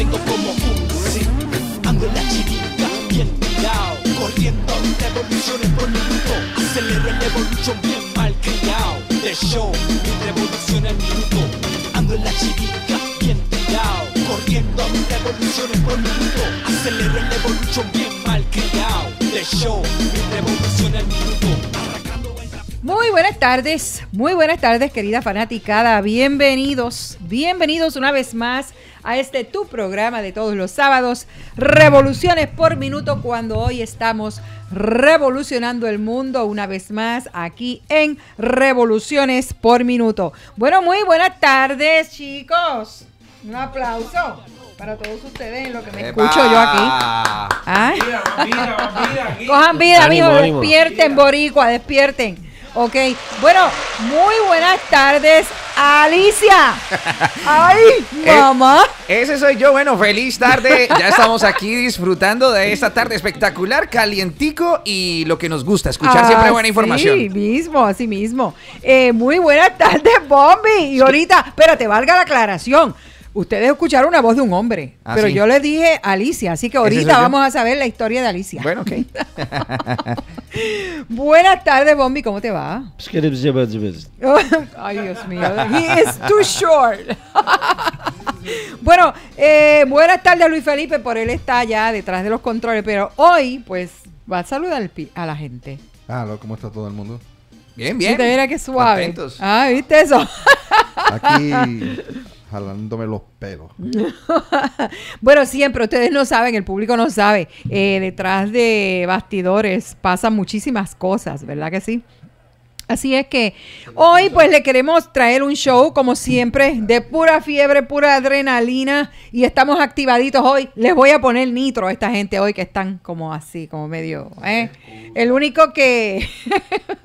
vengo como un sí. Ando en la chiringa, bien tirado. Corriendo revoluciones por minuto. Acelero el evolution bien mal criado. De show, mi revolución al minuto. Ando en la chiringa, bien tirado. Corriendo revoluciones por minuto. Acelero el evolution bien mal criado. De show, mi revolución al minuto. Muy buenas tardes, muy buenas tardes querida fanaticada, bienvenidos, bienvenidos una vez más a este tu programa de todos los sábados, Revoluciones por Minuto, cuando hoy estamos revolucionando el mundo una vez más aquí en Revoluciones por Minuto. Bueno, muy buenas tardes chicos, un aplauso para todos ustedes en lo que me escucho yo aquí. ¿Ah? Cojan vida, amigos, despierten, boricua, despierten. Ok, bueno, muy buenas tardes, Alicia. Ay, Eh, mamá. Ese soy yo, bueno, feliz tarde. Ya estamos aquí disfrutando de esta tarde espectacular, calientico y lo que nos gusta, escuchar siempre buena información. Sí, mismo, así mismo. Eh, muy buenas tardes, Bombi. Y ahorita, espérate, valga la aclaración. Ustedes escucharon una voz de un hombre, Ah, pero sí. yo les dije Alicia, así que ahorita vamos a saber la historia de Alicia. Bueno, ok. Buenas tardes, Bombi, ¿cómo te va? Bueno, Ay, Dios mío. He is too short. bueno, eh, buenas tardes, Luis Felipe, por él está allá detrás de los controles, pero hoy, pues, va a saludar a la gente. Aló, ¿cómo está todo el mundo? Bien, bien. Mira, mira qué suave. Contentos. Ah, ¿viste eso? Aquí jalándome los pelos. bueno, siempre, ustedes no saben, el público no sabe. eh, detrás de bastidores pasan muchísimas cosas, ¿verdad que sí? Así es que hoy pues le queremos traer un show como siempre de pura fiebre, pura adrenalina y estamos activaditos hoy. Les voy a poner nitro a esta gente hoy que están como así, como medio... ¿eh? El único que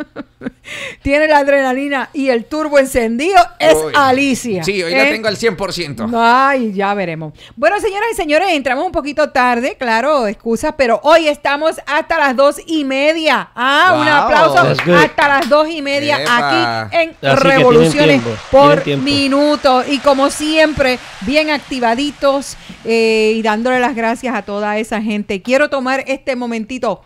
tiene la adrenalina y el turbo encendido es. Alicia. Sí, hoy ¿eh? la tengo al 100%. Ay, ya veremos. Bueno, señoras y señores, entramos un poquito tarde, claro, excusas, pero hoy estamos hasta las dos y media. Ah, un aplauso hasta las dos y media Epa. aquí en Así Revoluciones tiempo, por minuto. Y como siempre, bien activaditos eh, y dándole las gracias a toda esa gente. Quiero tomar este momentito.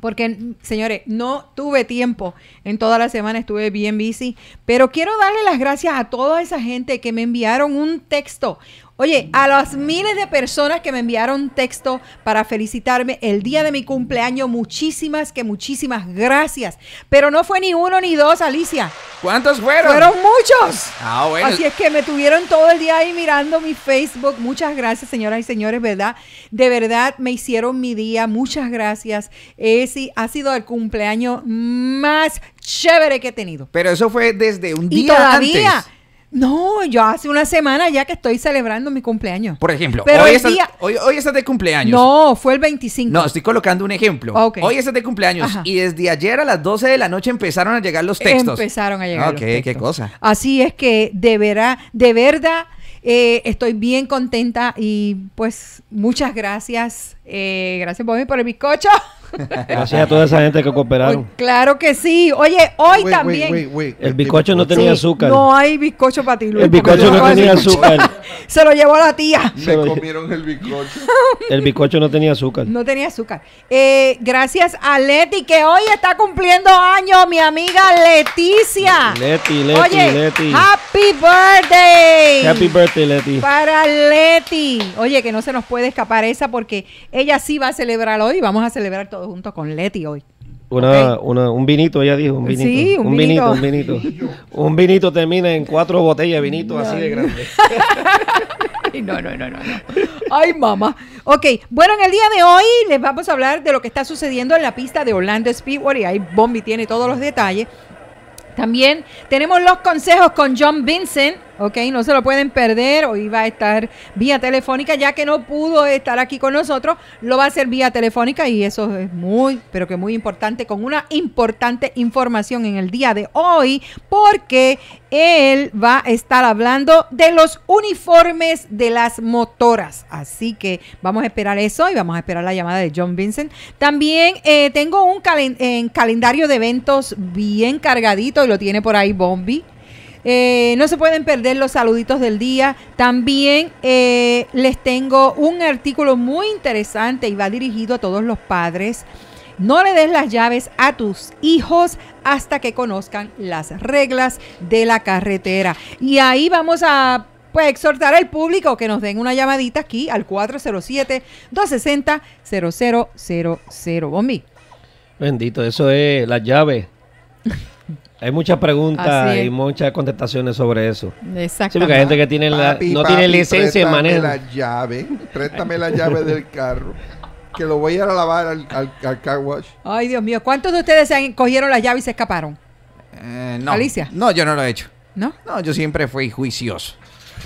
Porque, señores, no tuve tiempo en toda la semana, estuve bien busy, pero quiero darle las gracias a toda esa gente que me enviaron un texto. Oye, a las miles de personas que me enviaron texto para felicitarme el día de mi cumpleaños, muchísimas, que muchísimas gracias. Pero no fue ni uno ni dos, Alicia. ¿Cuántos fueron? Fueron muchos. Ah, bueno. Así es que me tuvieron todo el día ahí mirando mi Facebook. Muchas gracias, señoras y señores, ¿verdad? De verdad me hicieron mi día. Muchas gracias. Sí, ha sido el cumpleaños más chévere que he tenido. Pero eso fue desde un Y día todavía. antes. No, yo hace una semana ya que estoy celebrando mi cumpleaños. Por ejemplo, Pero hoy, el estás, día- hoy, hoy estás de cumpleaños. No, fue el 25. No, estoy colocando un ejemplo. Ok. Hoy estás de cumpleaños Ajá. y desde ayer a las 12 de la noche empezaron a llegar los textos. Empezaron a llegar Ok, los qué cosa. Así es que de verdad, de verdad, eh, estoy bien contenta y pues muchas gracias. Eh, gracias Bobby por el bizcocho. Gracias a toda esa gente que cooperaron. Claro que sí. Oye, hoy Wait, también. wait, wait, wait. El bizcocho no tenía Sí, azúcar. No hay bizcocho para ti, Luis. El bizcocho no tenía azúcar. Se lo llevó la tía. Me Se lo- comieron el bizcocho. El bizcocho no tenía azúcar. No tenía azúcar. Eh, gracias a Leti, que hoy está cumpliendo años, mi amiga Leticia. Leti, Leti, Oye, Leti. happy birthday. Happy birthday, Leti. Para Leti. Oye, que no se nos puede escapar esa porque ella sí va a celebrar hoy. Vamos a celebrar todos juntos con Leti hoy. Una, una- un vinito, ella dijo, un vinito. Sí, un vinito. vinito. Un vinito. un vinito termina en cuatro botellas de vinito así de grande. Ay, no, no, no, no, no. Ay, mamá. Ok, bueno, en el día de hoy les vamos a hablar de lo que está sucediendo en la pista de Orlando Speedway. Y ahí Bombi tiene todos los detalles. También tenemos los consejos con John Vincent, ok, no se lo pueden perder, hoy va a estar vía telefónica, ya que no pudo estar aquí con nosotros, lo va a hacer vía telefónica y eso es muy, pero que muy importante, con una importante información en el día de hoy, porque él va a estar hablando de los uniformes de las motoras, así que vamos a esperar eso y vamos a esperar la llamada de John Vincent. También eh, tengo un en calendario de eventos bien cargadito y lo tiene por ahí Bombi. Eh, no se pueden perder los saluditos del día. También eh, les tengo un artículo muy interesante y va dirigido a todos los padres. No le des las llaves a tus hijos hasta que conozcan las reglas de la carretera. Y ahí vamos a pues exhortar al público que nos den una llamadita aquí al 407-260-0000. Bombi. Bendito, eso es las llaves. Hay muchas preguntas y muchas contestaciones sobre eso. Sí, Exactamente. porque hay gente que tiene la- no papi, tiene licencia de manejo. la llave, préstame la llave del carro, que lo voy a ir a lavar al, al, al car wash. Ay, Dios mío. ¿Cuántos de ustedes se han- cogieron la llave y se escaparon? Eh, no. Alicia. No, yo no lo he hecho. ¿No? No, yo siempre fui juicioso.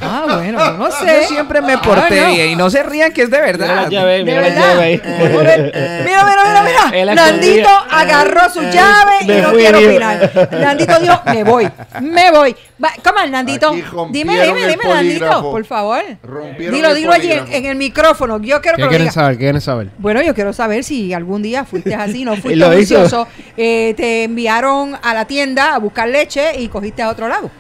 Ah, bueno, yo no sé. Yo siempre me porté Ah, no. bien y no se rían que es de Mira verdad. las llaves, ¿De mira verdad? llaves ahí. Mira, mira, mira, mira. La Nandito agarró su llave y no dijo. opinar. Nandito dijo, me voy, me voy. On, Nandito. Dime, dime, dime, Nandito, por favor. Rompieron Dilo, dilo allí en, el micrófono. Yo quiero que ¿Qué lo quieren saber? ¿Qué quieren saber? Bueno, yo quiero saber si algún día fuiste así, no fuiste juicioso, eh, te enviaron a la tienda a buscar leche y cogiste a otro lado.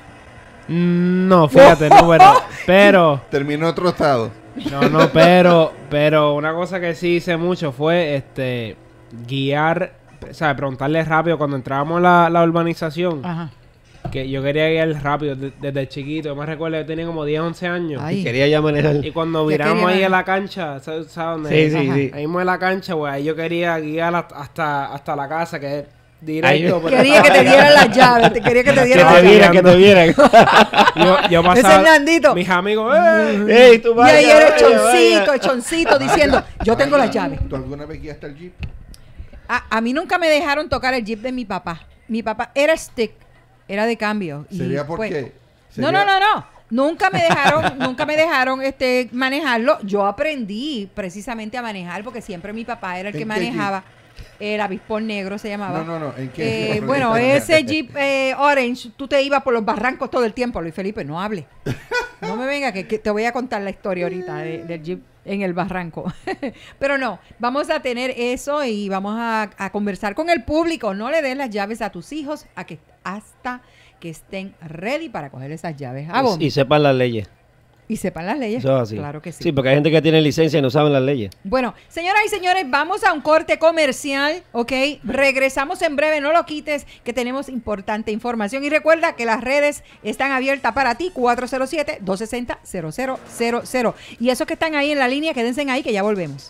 Mm, No, fíjate, no, pero, pero, Terminó estado. no, no, pero, pero una cosa que sí hice mucho fue, este, guiar, o sea, preguntarle rápido cuando entrábamos a la, la urbanización, Ajá. que yo quería guiar rápido de- desde chiquito, yo me recuerdo que tenía como 10, 11 años, Ay. Quería ya manejar. y cuando ¿Qué viramos quería ahí ver? en la cancha, ¿sabes sabes dónde? Sí, sí, sí. Ahí mismo en la cancha, pues ahí yo quería guiar hasta, hasta la casa, que es directo. Quería que te dieran las llaves, te quería que te Que dieran te las llaves. vieran, que te vieran. Yo, yo Ese pasaba, es Nandito. mis amigos, ¡eh! Ey, tú Y ahí eres vaya, choncito, vaya. choncito, diciendo, yo tengo las llaves. ¿Tú alguna vez guiaste el jeep? A, a mí nunca me dejaron tocar el jeep de mi papá. Mi papá era stick, era de cambio. y, ¿Sería por pues, qué? No, no, no, no. Nunca me dejaron, nunca me dejaron este manejarlo. Yo aprendí precisamente a manejar porque siempre mi papá era el que ¿En qué manejaba. El avispón negro se llamaba. No, no, no. ¿En qué? Eh, bueno, ese Jeep eh, Orange, tú te ibas por los barrancos todo el tiempo, Luis Felipe, no hable. No me venga, que, que te voy a contar la historia ahorita de- del Jeep en el barranco. Pero no, vamos a tener eso y vamos a, a conversar con el público. No le des las llaves a tus hijos a que, hasta que estén ready para coger esas llaves. Ah, Bombi. Y sepan las leyes. Y sepan las leyes. Eso es así. Claro que sí. Sí, porque hay gente que tiene licencia y no saben las leyes. Bueno, señoras y señores, vamos a un corte comercial, ¿ok? Regresamos en breve, no lo quites, que tenemos importante información. Y recuerda que las redes están abiertas para ti, 407-260-0000. Y esos que están ahí en la línea, quédense ahí, que ya volvemos.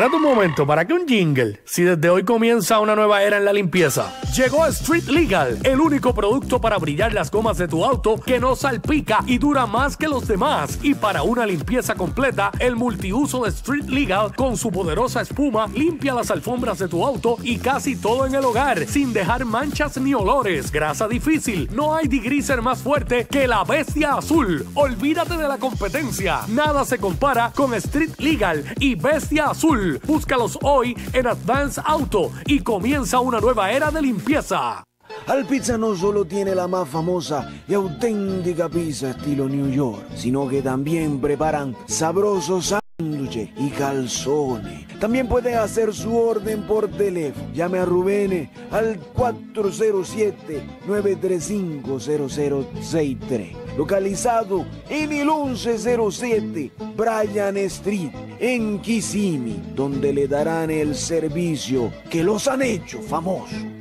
Espérate un momento, ¿para qué un jingle? Si desde hoy comienza una nueva era en la limpieza. Llegó Street Legal, el único producto para brillar las gomas de tu auto que no salpica y dura más que los demás. Y para una limpieza completa, el multiuso de Street Legal con su poderosa espuma limpia las alfombras de tu auto y casi todo en el hogar, sin dejar manchas ni olores. Grasa difícil, no hay degreaser más fuerte que la bestia azul. Olvídate de la competencia. Nada se compara con Street Legal y Bestia Azul. Búscalos hoy en Advance Auto y comienza una nueva era de limpieza. Alpizza no solo tiene la más famosa y auténtica pizza estilo New York, sino que también preparan sabrosos y calzones. También pueden hacer su orden por teléfono. Llame a Rubén al 407-935-0063. Localizado en el 1107 Bryan Street, en Kissimmee, donde le darán el servicio que los han hecho famosos.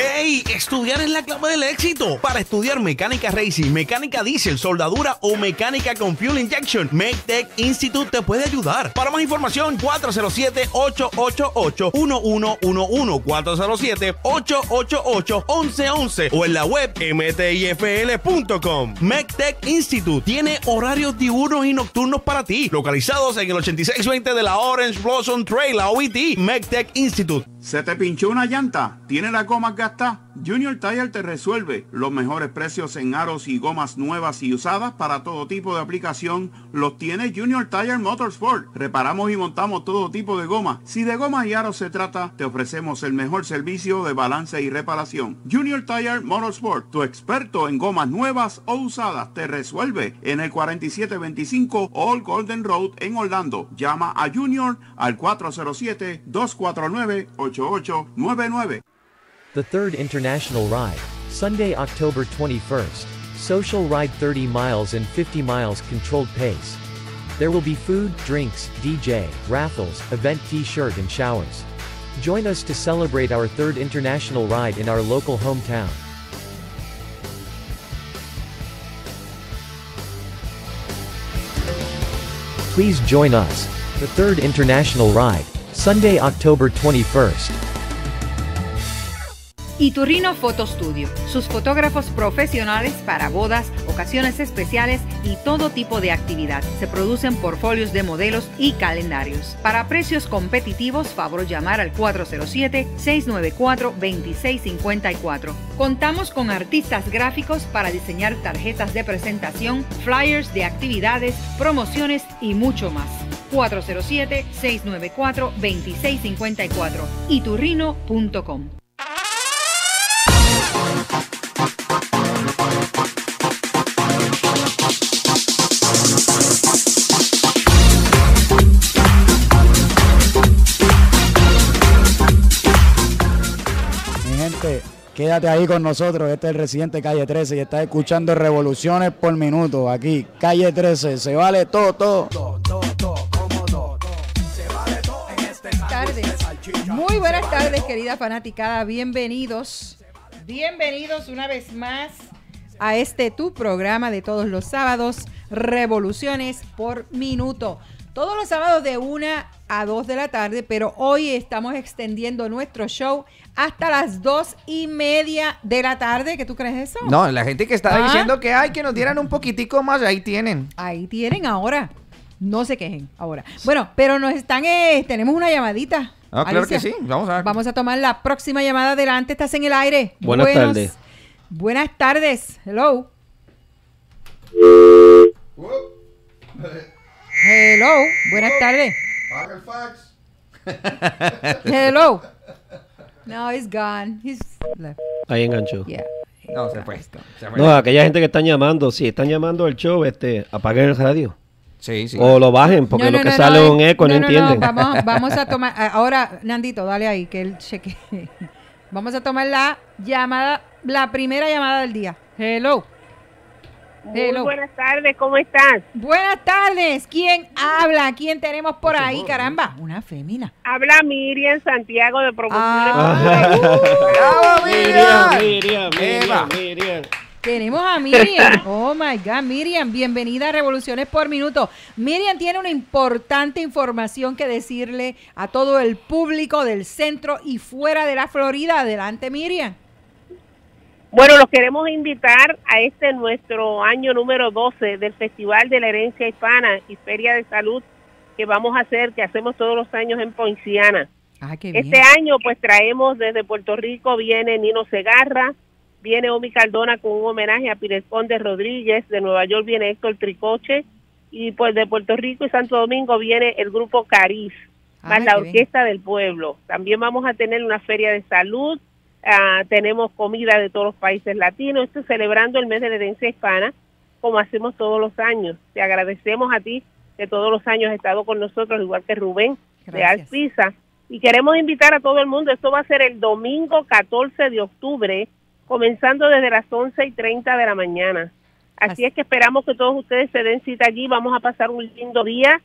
¡Hey! Estudiar es la clave del éxito. Para estudiar mecánica racing, mecánica diésel, soldadura o mecánica con fuel injection, MakeTech Institute te puede ayudar. Para más información, 407-888-1111, 407-888-1111 o en la web mtifl.com. MakeTech Institute tiene horarios diurnos y nocturnos para ti, localizados en el 8620 de la Orange Blossom Trail, la OIT, MakeTech Institute. ¿Se te pinchó una llanta? ¿Tiene la goma gastada? goma, Junior Tire te resuelve. Los mejores precios en aros y gomas nuevas y usadas para todo tipo de aplicación los tiene Junior Tire Motorsport. Reparamos y montamos todo tipo de goma. Si de gomas y aros se trata, te ofrecemos el mejor servicio de balance y reparación. Junior Tire Motorsport, tu experto en gomas nuevas o usadas, te resuelve en el 4725 All Golden Road en Orlando. Llama a Junior al 407-249-8899. The third international ride, Sunday, October 21st. Social ride 30 miles and 50 miles controlled pace. There will be food, drinks, DJ, raffles, event t-shirt and showers. Join us to celebrate our third international ride in our local hometown. Please join us. The third international ride, Sunday, October 21st. Iturrino Photo Studio, sus fotógrafos profesionales para bodas, ocasiones especiales y todo tipo de actividad. Se producen portfolios de modelos y calendarios. Para precios competitivos, favor llamar al 407-694-2654. Contamos con artistas gráficos para diseñar tarjetas de presentación, flyers de actividades, promociones y mucho más. 407-694-2654. iturrino.com Mi gente, quédate ahí con nosotros. Este es el residente Calle 13 y estás escuchando Revoluciones por Minuto. Aquí, Calle 13. Se vale todo, todo. Tardes, querida fanaticada. Bienvenidos. Bienvenidos una vez más a este tu programa de todos los sábados, Revoluciones por Minuto. Todos los sábados de 1 a 2 de la tarde, pero hoy estamos extendiendo nuestro show hasta las 2 y media de la tarde. ¿Qué tú crees eso? No, la gente que está Ah. diciendo que hay que nos dieran un poquitico más, ahí tienen. Ahí tienen ahora. No se quejen ahora. Bueno, pero nos están, eh, tenemos una llamadita. Ah, claro Alicia. que sí. Vamos a ver. Vamos a tomar la próxima llamada adelante. Estás en el aire. Buenas Buenos- tardes. Buenas tardes. Hello. Hello. Buenas tardes. Paga el fax. Hello. No, he's gone. He's left. Ahí enganchó. Yeah. No, se fue. Se fue. No, aquella gente que están llamando, si están llamando al show, este, apaguen el radio. Sí, sí. O lo bajen, porque No, lo que no, sale no, es un eco, no, no, no, entienden. Vamos, vamos a tomar. Ahora, Nandito, dale ahí, que él cheque. Vamos a tomar la llamada, la primera llamada del día. Hello. Hello. buenas tardes, ¿cómo estás? Buenas tardes. ¿Quién habla? ¿Quién tenemos por ahí, caramba? Una fémina. Habla Miriam Santiago de Promociones. Ah. ¡Bravo, Miriam! Miriam. Miriam, Miriam. Tenemos a Miriam. Oh my God, Miriam, bienvenida a Revoluciones por Minuto. Miriam tiene una importante información que decirle a todo el público del centro y fuera de la Florida. Adelante, Miriam. Bueno, los queremos invitar a este nuestro año número 12 del Festival de la Herencia Hispana y Feria de Salud que vamos a hacer, que hacemos todos los años en Poinciana. Ah, qué bien. Este año pues traemos desde Puerto Rico, viene Nino Segarra, viene Omi Cardona con un homenaje a Pires Conde Rodríguez, de Nueva York viene Héctor Tricoche y pues de Puerto Rico y Santo Domingo viene el grupo Cariz, más Ah, la qué bien. Orquesta del Pueblo. También vamos a tener una feria de salud, ah, tenemos comida de todos los países latinos, esto celebrando el mes de la herencia hispana, como hacemos todos los años. Te agradecemos a ti que todos los años has estado con nosotros, igual que Rubén de Gracias. Alpisa. Y queremos invitar a todo el mundo, esto va a ser el domingo 14 de octubre, comenzando desde las 11 y 30 de la mañana. Así Así- es que esperamos que todos ustedes se den cita allí, vamos a pasar un lindo día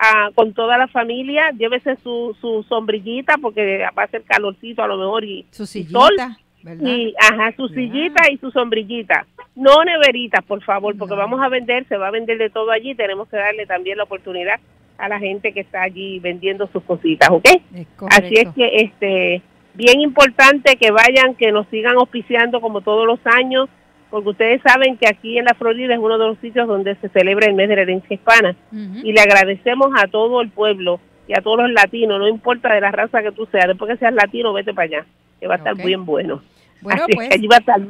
ah, con toda la familia, llévese su, su sombrillita porque va a ser calorcito a lo mejor y, Su y sillita, sol, ¿verdad? y ajá, su sillita y su sombrillita. No neveritas, por favor, porque No. vamos a vender, se va a vender de todo allí, tenemos que darle también la oportunidad a la gente que está allí vendiendo sus cositas, ¿ok? Es Así es que este bien importante que vayan, que nos sigan auspiciando como todos los años, porque ustedes saben que aquí en la Florida es uno de los sitios donde se celebra el mes de la herencia hispana y le agradecemos a todo el pueblo y a todos los latinos, no importa de la raza que tú seas, después que seas latino, vete para allá, que va a estar bien bueno. Bueno, Así pues. que allí va a estar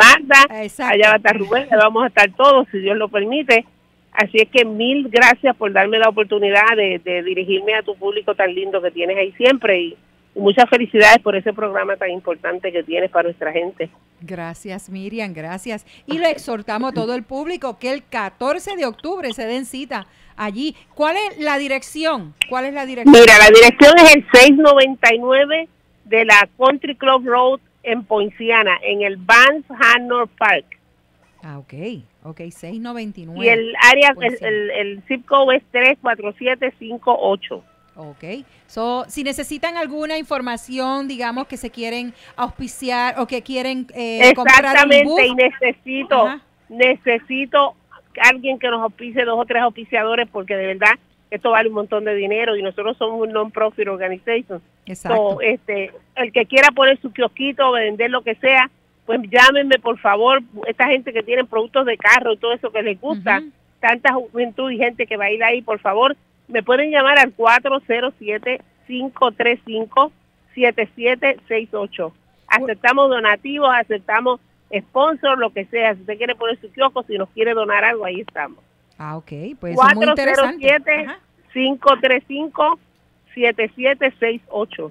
Exacto. allá va a estar Rubén, allá vamos a estar todos, si Dios lo permite. Así es que mil gracias por darme la oportunidad de, de dirigirme a tu público tan lindo que tienes ahí siempre y muchas felicidades por ese programa tan importante que tienes para nuestra gente. Gracias, Miriam, gracias. Y le exhortamos a todo el público que el 14 de octubre se den cita allí. ¿Cuál es la dirección? ¿Cuál es la dirección? Mira, la dirección es el 699 de la Country Club Road en Poinciana, en el Vans Hanor Park. Ah, ok, ok, 699. Y el área, el, el, el zip code es 34758. Ok. So, si necesitan alguna información, digamos que se quieren auspiciar o que quieren eh, comprar un Exactamente, y necesito, Ajá. necesito alguien que nos auspice, dos o tres auspiciadores, porque de verdad esto vale un montón de dinero y nosotros somos un non-profit organization. Exacto. So, este, el que quiera poner su kiosquito o vender lo que sea, pues llámenme por favor, esta gente que tiene productos de carro y todo eso que les gusta, tanta juventud y gente que va a ir ahí, por favor, me pueden llamar al 407-535-7768. Aceptamos donativos, aceptamos sponsor, lo que sea. Si usted quiere poner su kiosco, si nos quiere donar algo, ahí estamos. Ah, ok, pues eso es muy interesante. 407-535-7768.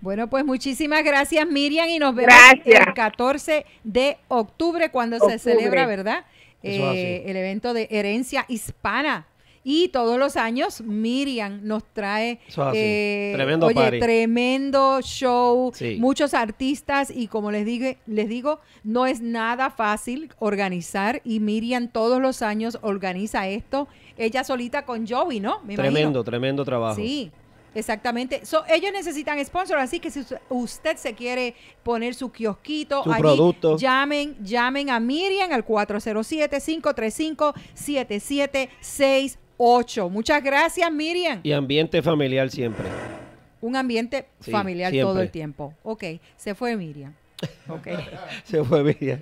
Bueno, pues muchísimas gracias Miriam y nos vemos Gracias. el 14 de octubre cuando Octubre. se celebra, ¿verdad? Eh, el evento de herencia hispana. Y todos los años Miriam nos trae Eso es así. eh, Tremendo oye, party. tremendo show, Sí. muchos artistas y como les digo, les digo, no es nada fácil organizar y Miriam todos los años organiza esto, ella solita con Joey, ¿no? Me imagino. Tremendo, tremendo trabajo. Sí, exactamente. So, ellos necesitan sponsor, así que si us- usted se quiere poner su kiosquito, Su allí, producto. llamen, llamen a Miriam al 407-535-7768. Muchas gracias, Miriam. Y ambiente familiar siempre. Un ambiente Sí, familiar siempre. todo el tiempo. Ok, se fue Miriam. Ok. Se fue Miriam.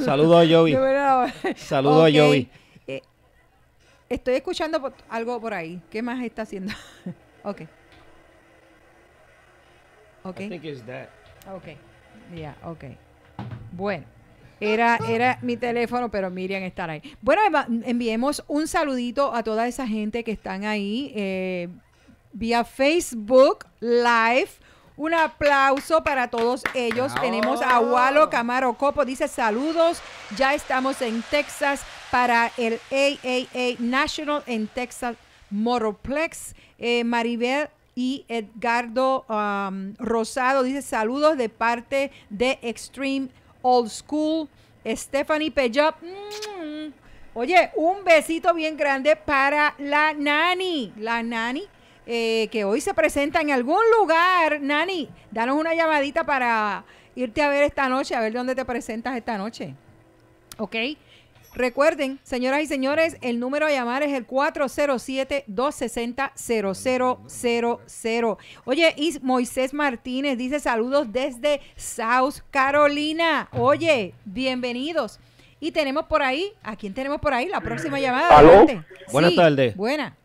Saludos a Joey. De verdad. Saludos Ok. a Joey. Eh, estoy escuchando por- algo por ahí. ¿Qué más está haciendo? ok. Ok. I think it's that. Ok. Ya, ok. Bueno. Era, era mi teléfono, pero Miriam está ahí. Bueno, enviemos un saludito a toda esa gente que están ahí eh, vía Facebook Live. Un aplauso para todos ellos. Tenemos a Walo Camaro Copo. Dice saludos. Ya estamos en Texas para el AAA National en Texas Motorplex. Eh, Maribel y Edgardo um, Rosado dice saludos de parte de Extreme Old School. Stephanie Peyot. mm, Oye, un besito bien grande para la Nani. La Nani, eh, que hoy se presenta en algún lugar. Nani, danos una llamadita para irte a ver esta noche, a ver dónde te presentas esta noche. ¿Ok? Recuerden, señoras y señores, el número a llamar es el 407-260-0000. Oye, y Moisés Martínez dice saludos desde South Carolina. Oye, bienvenidos. Y tenemos por ahí, ¿a quién tenemos por ahí? La próxima llamada. ¿Aló? adelante. Buenas Sí, tardes. Buena.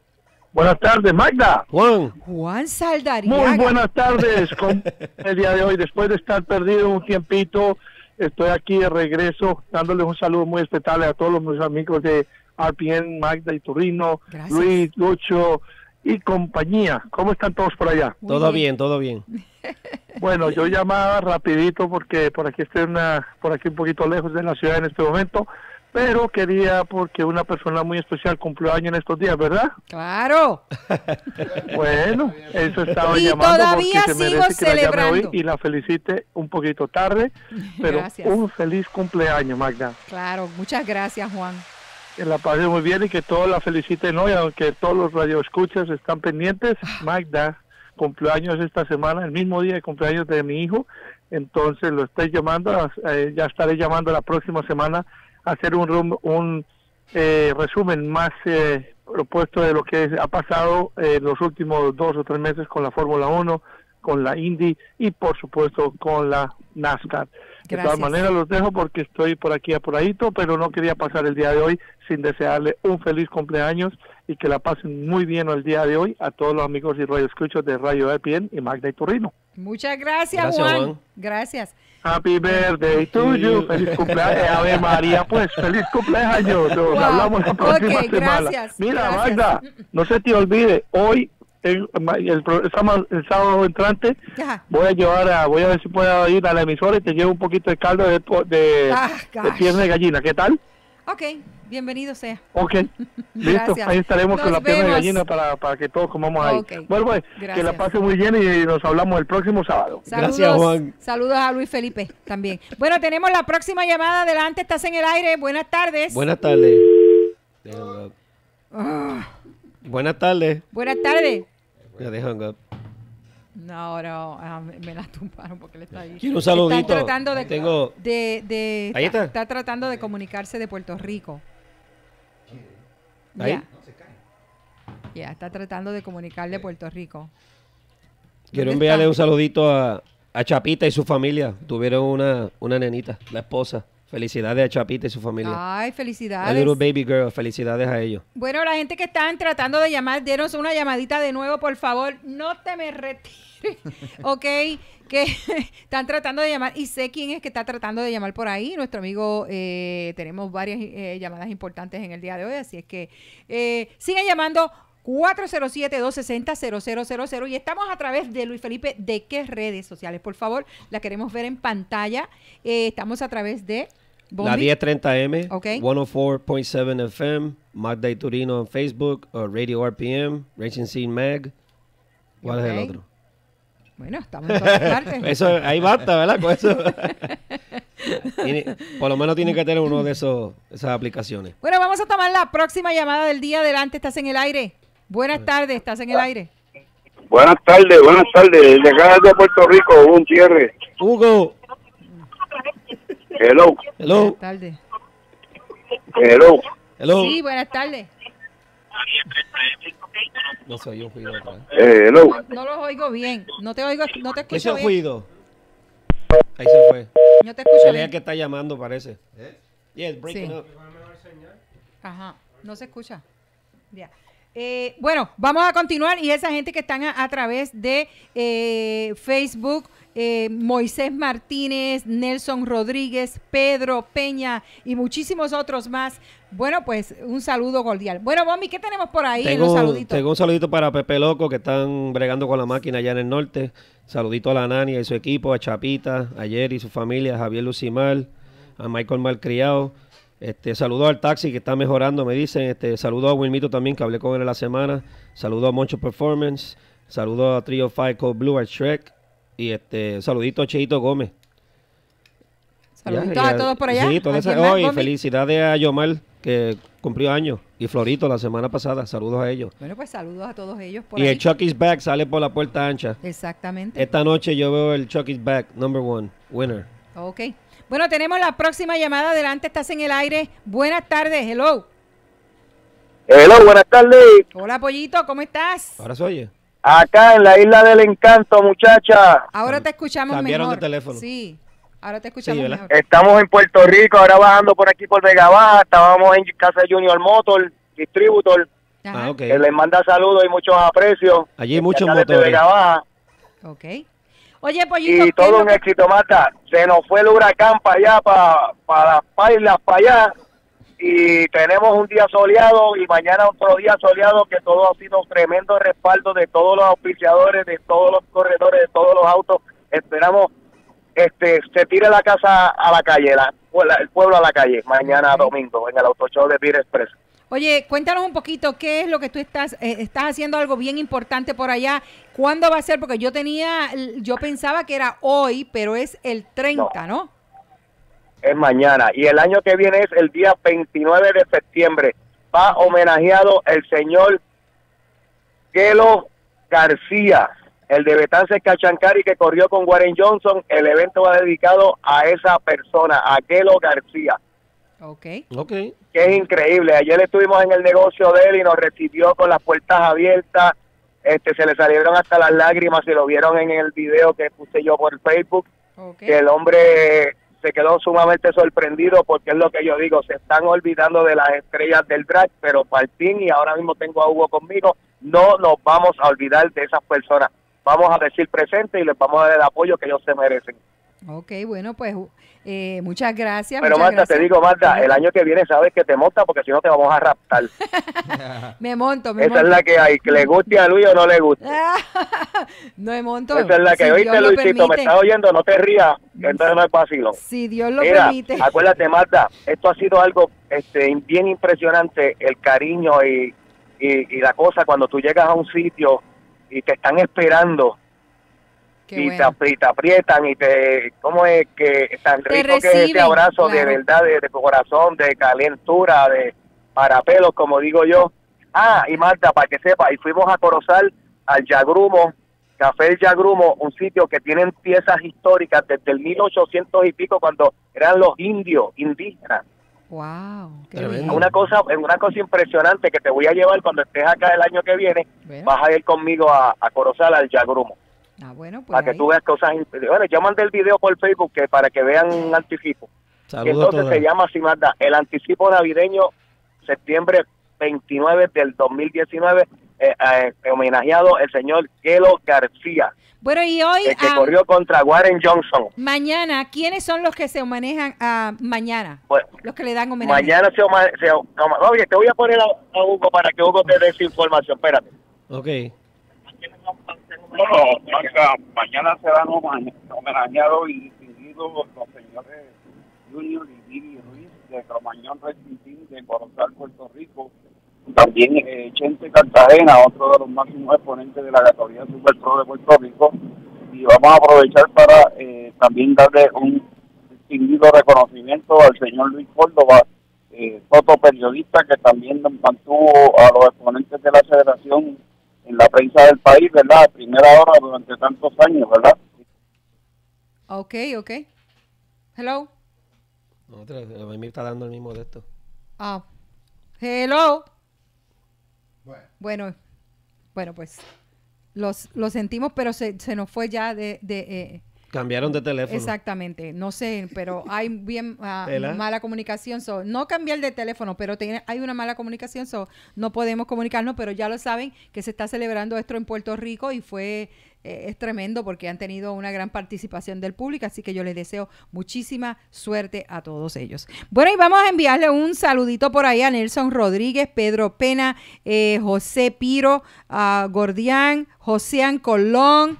Buenas tardes, Magda. Juan. Juan Saldariaga. Muy buenas tardes. Con el día de hoy, después de estar perdido un tiempito, estoy aquí de regreso dándoles un saludo muy especial a todos mis amigos de RPN, Magda y Turino, Gracias. Luis, Lucho y compañía. ¿Cómo están todos por allá? todo bien. todo bien. Bueno, yo llamaba rapidito porque por aquí estoy una, por aquí un poquito lejos de la ciudad en este momento, pero quería porque una persona muy especial cumplió año en estos días, ¿verdad? Claro. Bueno, eso estaba Y llamando todavía porque se sigo merece que la llame hoy y la felicite un poquito tarde, pero Gracias. un feliz cumpleaños, Magda. Claro, muchas gracias, Juan. Que la pase muy bien y que todos la feliciten hoy, aunque todos los radioescuchas están pendientes. Magda, cumpleaños esta semana, el mismo día de cumpleaños de mi hijo, entonces lo estoy llamando, eh, ya estaré llamando la próxima semana hacer un, rum- un eh, resumen más eh, propuesto de lo que ha pasado en los últimos dos o tres meses con la Fórmula 1, con la Indy y por supuesto con la NASCAR. De todas maneras los dejo porque estoy por aquí apuradito, pero no quería pasar el día de hoy sin desearle un feliz cumpleaños y que la pasen muy bien el día de hoy a todos los amigos y radioescuchos de Radio EPN y Magda y Turrino. Muchas gracias, Gracias, Juan. Juan. Gracias. Happy birthday to you. Feliz cumpleaños. Ave María, pues, feliz cumpleaños. Nos Wow. hablamos la próxima semana. gracias, Mira, gracias. Magda, no se te olvide, hoy, en- el, pro- el sábado- el sábado entrante, Ajá. voy a llevar a, voy a ver si puedo ir a la emisora y te llevo un poquito de caldo de, de, Ah, de pierna de gallina. ¿Qué tal? Ok, bienvenido sea. Ok, listo. Gracias. Ahí estaremos con la pierna de gallina para, para que todos comamos ahí. Ok, Bueno, pues, que gracias. la pase muy bien y nos hablamos el próximo sábado. Saludos, Saludos a Luis Felipe también. Bueno, tenemos la próxima llamada. Adelante, estás en el aire. Buenas tardes. Buenas tardes. Ah, Buenas tardes. buenas tardes. Ya No, no, ah, me la tumbaron porque él está ahí. Quiero un saludito. Están tratando de, Tengo- de, de- Ahí está. está tratando de comunicarse de Puerto Rico. Ahí. Ya. Ya, está tratando de comunicar de Puerto Rico. Quiero ¿Dónde enviarle está? un saludito a, a Chapita y su familia. Tuvieron una, una nenita, la esposa. Felicidades a Chapita y su familia. Ay, a felicidades. little baby girl. Felicidades a ellos. Bueno, la gente que están tratando de llamar, denos una llamadita de nuevo, por favor. No te me retires, ¿ok? Que están tratando de llamar y sé quién es que está tratando de llamar por ahí. Nuestro amigo, eh, tenemos varias eh, llamadas importantes en el día de hoy, así es que eh, sigan llamando 407-260-0000 y estamos a través de Luis Felipe. ¿De qué redes sociales? Por favor, la queremos ver en pantalla. Eh, estamos a través de... La Bombi. 1030M, Ok. 104.7 FM, Magda y Turino en Facebook, o Radio RPM, Racing Scene Mag. ¿Cuál es el otro? Bueno, estamos en todas partes. Eso, ahí basta, ¿verdad? Con eso. Tiene- por lo menos tiene que tener uno de esos esas aplicaciones. Bueno, vamos a tomar la próxima llamada del día. Adelante, estás en el aire. Buenas tardes, estás en el aire. Buenas tardes, buenas tardes. Desde acá de Puerto Rico, hubo un cierre. Hugo. Hello, Hello. Buenas tardes. hello. Hello. Sí, buenas tardes. No soy un ruido. Eh, hello. No los oigo bien. No te oigo, no te ¿Qué es escucho bien. ruido? Ahí se fue. No te escucho bien. que está llamando, parece. Yeah, it's breaking Sí. up. Ajá, no se escucha. Ya. Eh, bueno, vamos a continuar y esa gente que están a, a través de eh, Facebook, eh, Moisés Martínez, Nelson Rodríguez, Pedro Peña y muchísimos otros más. Bueno, pues un saludo cordial. Bueno, Bombi, ¿qué tenemos por ahí en los Tengo, saluditos? tengo un saludito para Pepe Loco, que están bregando con la máquina allá en el norte. Saludito a la Nani y su equipo, a Chapita, a Jerry y su familia, a Javier Lucimal, a Michael Malcriado. Este, saludo al taxi que está mejorando, me dicen. Este, saludo a Wilmito también, que hablé con él en la semana. Saludo a Moncho Performance. Saludo a Trio 5 Code Blue, al Shrek. Y este, saludito a Cheito Gómez. Saluditos Ya, a todos por allá. Sí, todas ¿A quién esas- más, oh, felicidades a Yomar, que cumplió años. Y Florito la semana pasada. Saludos a ellos. Bueno, pues saludos a todos ellos por Y ahí. el Chucky's Back sale por la puerta ancha. Exactamente. Esta noche yo veo el Chucky's Back, number one, winner. Ok. Bueno, tenemos la próxima llamada. Adelante, estás en el aire. Buenas tardes, hello. Hello, buenas tardes. Hola, Pollito, ¿cómo estás? Ahora se oye. Acá en la isla del encanto, muchacha. Ahora te escuchamos cambiaron de mejor. teléfono. Sí, ahora te escuchamos. Estamos en Puerto Rico, ahora bajando por aquí por Vega Baja. Estábamos en casa de Junior Motor, distributor. Ah, ok. Que les manda saludos y muchos aprecios. Allí hay muchos motores. Vega Baja. Ok. Oye, Pollito, Y ¿qué es todo un que- éxito, Marta. Se nos fue el huracán para allá, para, para las pailas, para allá. Y tenemos un día soleado y mañana otro día soleado que todo ha sido tremendo respaldo de todos los auspiciadores, de todos los corredores, de todos los autos. Esperamos este se tire la casa a la calle, la- el pueblo a la calle, mañana domingo en el auto show de Beer Express. Oye, cuéntanos un poquito qué es lo que tú estás eh, estás haciendo algo bien importante por allá. ¿Cuándo va a ser? Porque yo tenía yo pensaba que era hoy, pero es el 30, ¿no? es mañana. Y el año que viene es el día 29 de septiembre. Va homenajeado el señor Gelo García, el de Betance Cachancari que corrió con Warren Johnson. El evento va dedicado a esa persona, a Gelo García. Ok. Ok. Que es increíble. Ayer estuvimos en el negocio de él y nos recibió con las puertas abiertas. Este, se le salieron hasta las lágrimas, si lo vieron en el video que puse yo por Facebook que el hombre se quedó sumamente sorprendido porque es lo que yo digo, se están olvidando de las estrellas del drag, pero Martín y ahora mismo tengo a Hugo conmigo, no nos vamos a olvidar de esas personas. Vamos a decir presente y les vamos a dar el apoyo que ellos se merecen. Ok, bueno, pues eh, muchas gracias. Pero muchas Marta, te digo, Marta, el año que viene sabes que te monta porque si no te vamos a raptar. Me monto, me Esa monto. es la que hay, que le guste a Luis o no le guste. no me monto. Esa es la que, Si oíste Luisito, me estás oyendo, no te rías, entonces no es vacilo. Si Dios lo Mira, permite. acuérdate Marta, esto ha sido algo este, bien impresionante, el cariño y, y, y la cosa cuando tú llegas a un sitio y te están esperando Qué y, bueno. te, y te aprietan y te, ¿cómo es que tan Te rico que es ese abrazo de verdad, de, de corazón, de calentura, de parapelos, como digo yo? Ah, y Marta, para que sepa, y fuimos a Corozal al Yagrumo, Café El Yagrumo, un sitio que tienen piezas históricas desde el 1800 y pico cuando eran los indios, indígenas. Wow. qué Tremendo. bien. Una cosa, una cosa impresionante que te voy a llevar cuando estés acá el año que viene, Bueno. vas a ir conmigo a, a Corozal al Yagrumo Ah, bueno, pues para que ahí. tú veas cosas. Bueno, yo mandé el video por Facebook que para que vean un anticipo. A entonces se llama así, el anticipo navideño septiembre 29 del 2019, eh, eh, homenajeado el señor Gelo García, Bueno, y hoy, el que ah, corrió contra Warren Johnson. mañana, ¿quiénes son los que se manejan ah, mañana? Pues, Los que le dan homenaje. mañana se, homa- Oye, te voy a poner a, a Hugo para que Hugo te dé esa información. Espérate. Ok. No, no, Marta, mañana serán homenajeados y distinguidos los señores Junior y Vivi Ruiz de Cromañón Team de Corozal, Puerto Rico. También eh, Chente Cartagena, otro de los máximos exponentes de la categoría Super Pro de Puerto Rico. Y vamos a aprovechar para eh, también darle un distinguido reconocimiento al señor Luis Córdoba, eh, fotoperiodista que también mantuvo a los exponentes de la federación en la prensa del país, ¿verdad? A primera hora durante tantos años, ¿verdad? Ok, ok. Hello. No, otra, a mí está dando el mismo de esto. Ah. Hello. Bueno, bueno, pues los, lo sentimos, pero se, se nos fue ya de... de, eh, Cambiaron de teléfono. Exactamente, no sé, pero hay bien ah, mala comunicación. So, no cambiar de teléfono, pero tiene- hay una mala comunicación, so, no podemos comunicarnos, pero ya lo saben que se está celebrando esto en Puerto Rico y fue eh, es tremendo porque han tenido una gran participación del público, así que yo les deseo muchísima suerte a todos ellos. Bueno, y vamos a enviarle un saludito por ahí a Nelson Rodríguez, Pedro Pena, eh, José Piro, a Gordián, Josean Colón,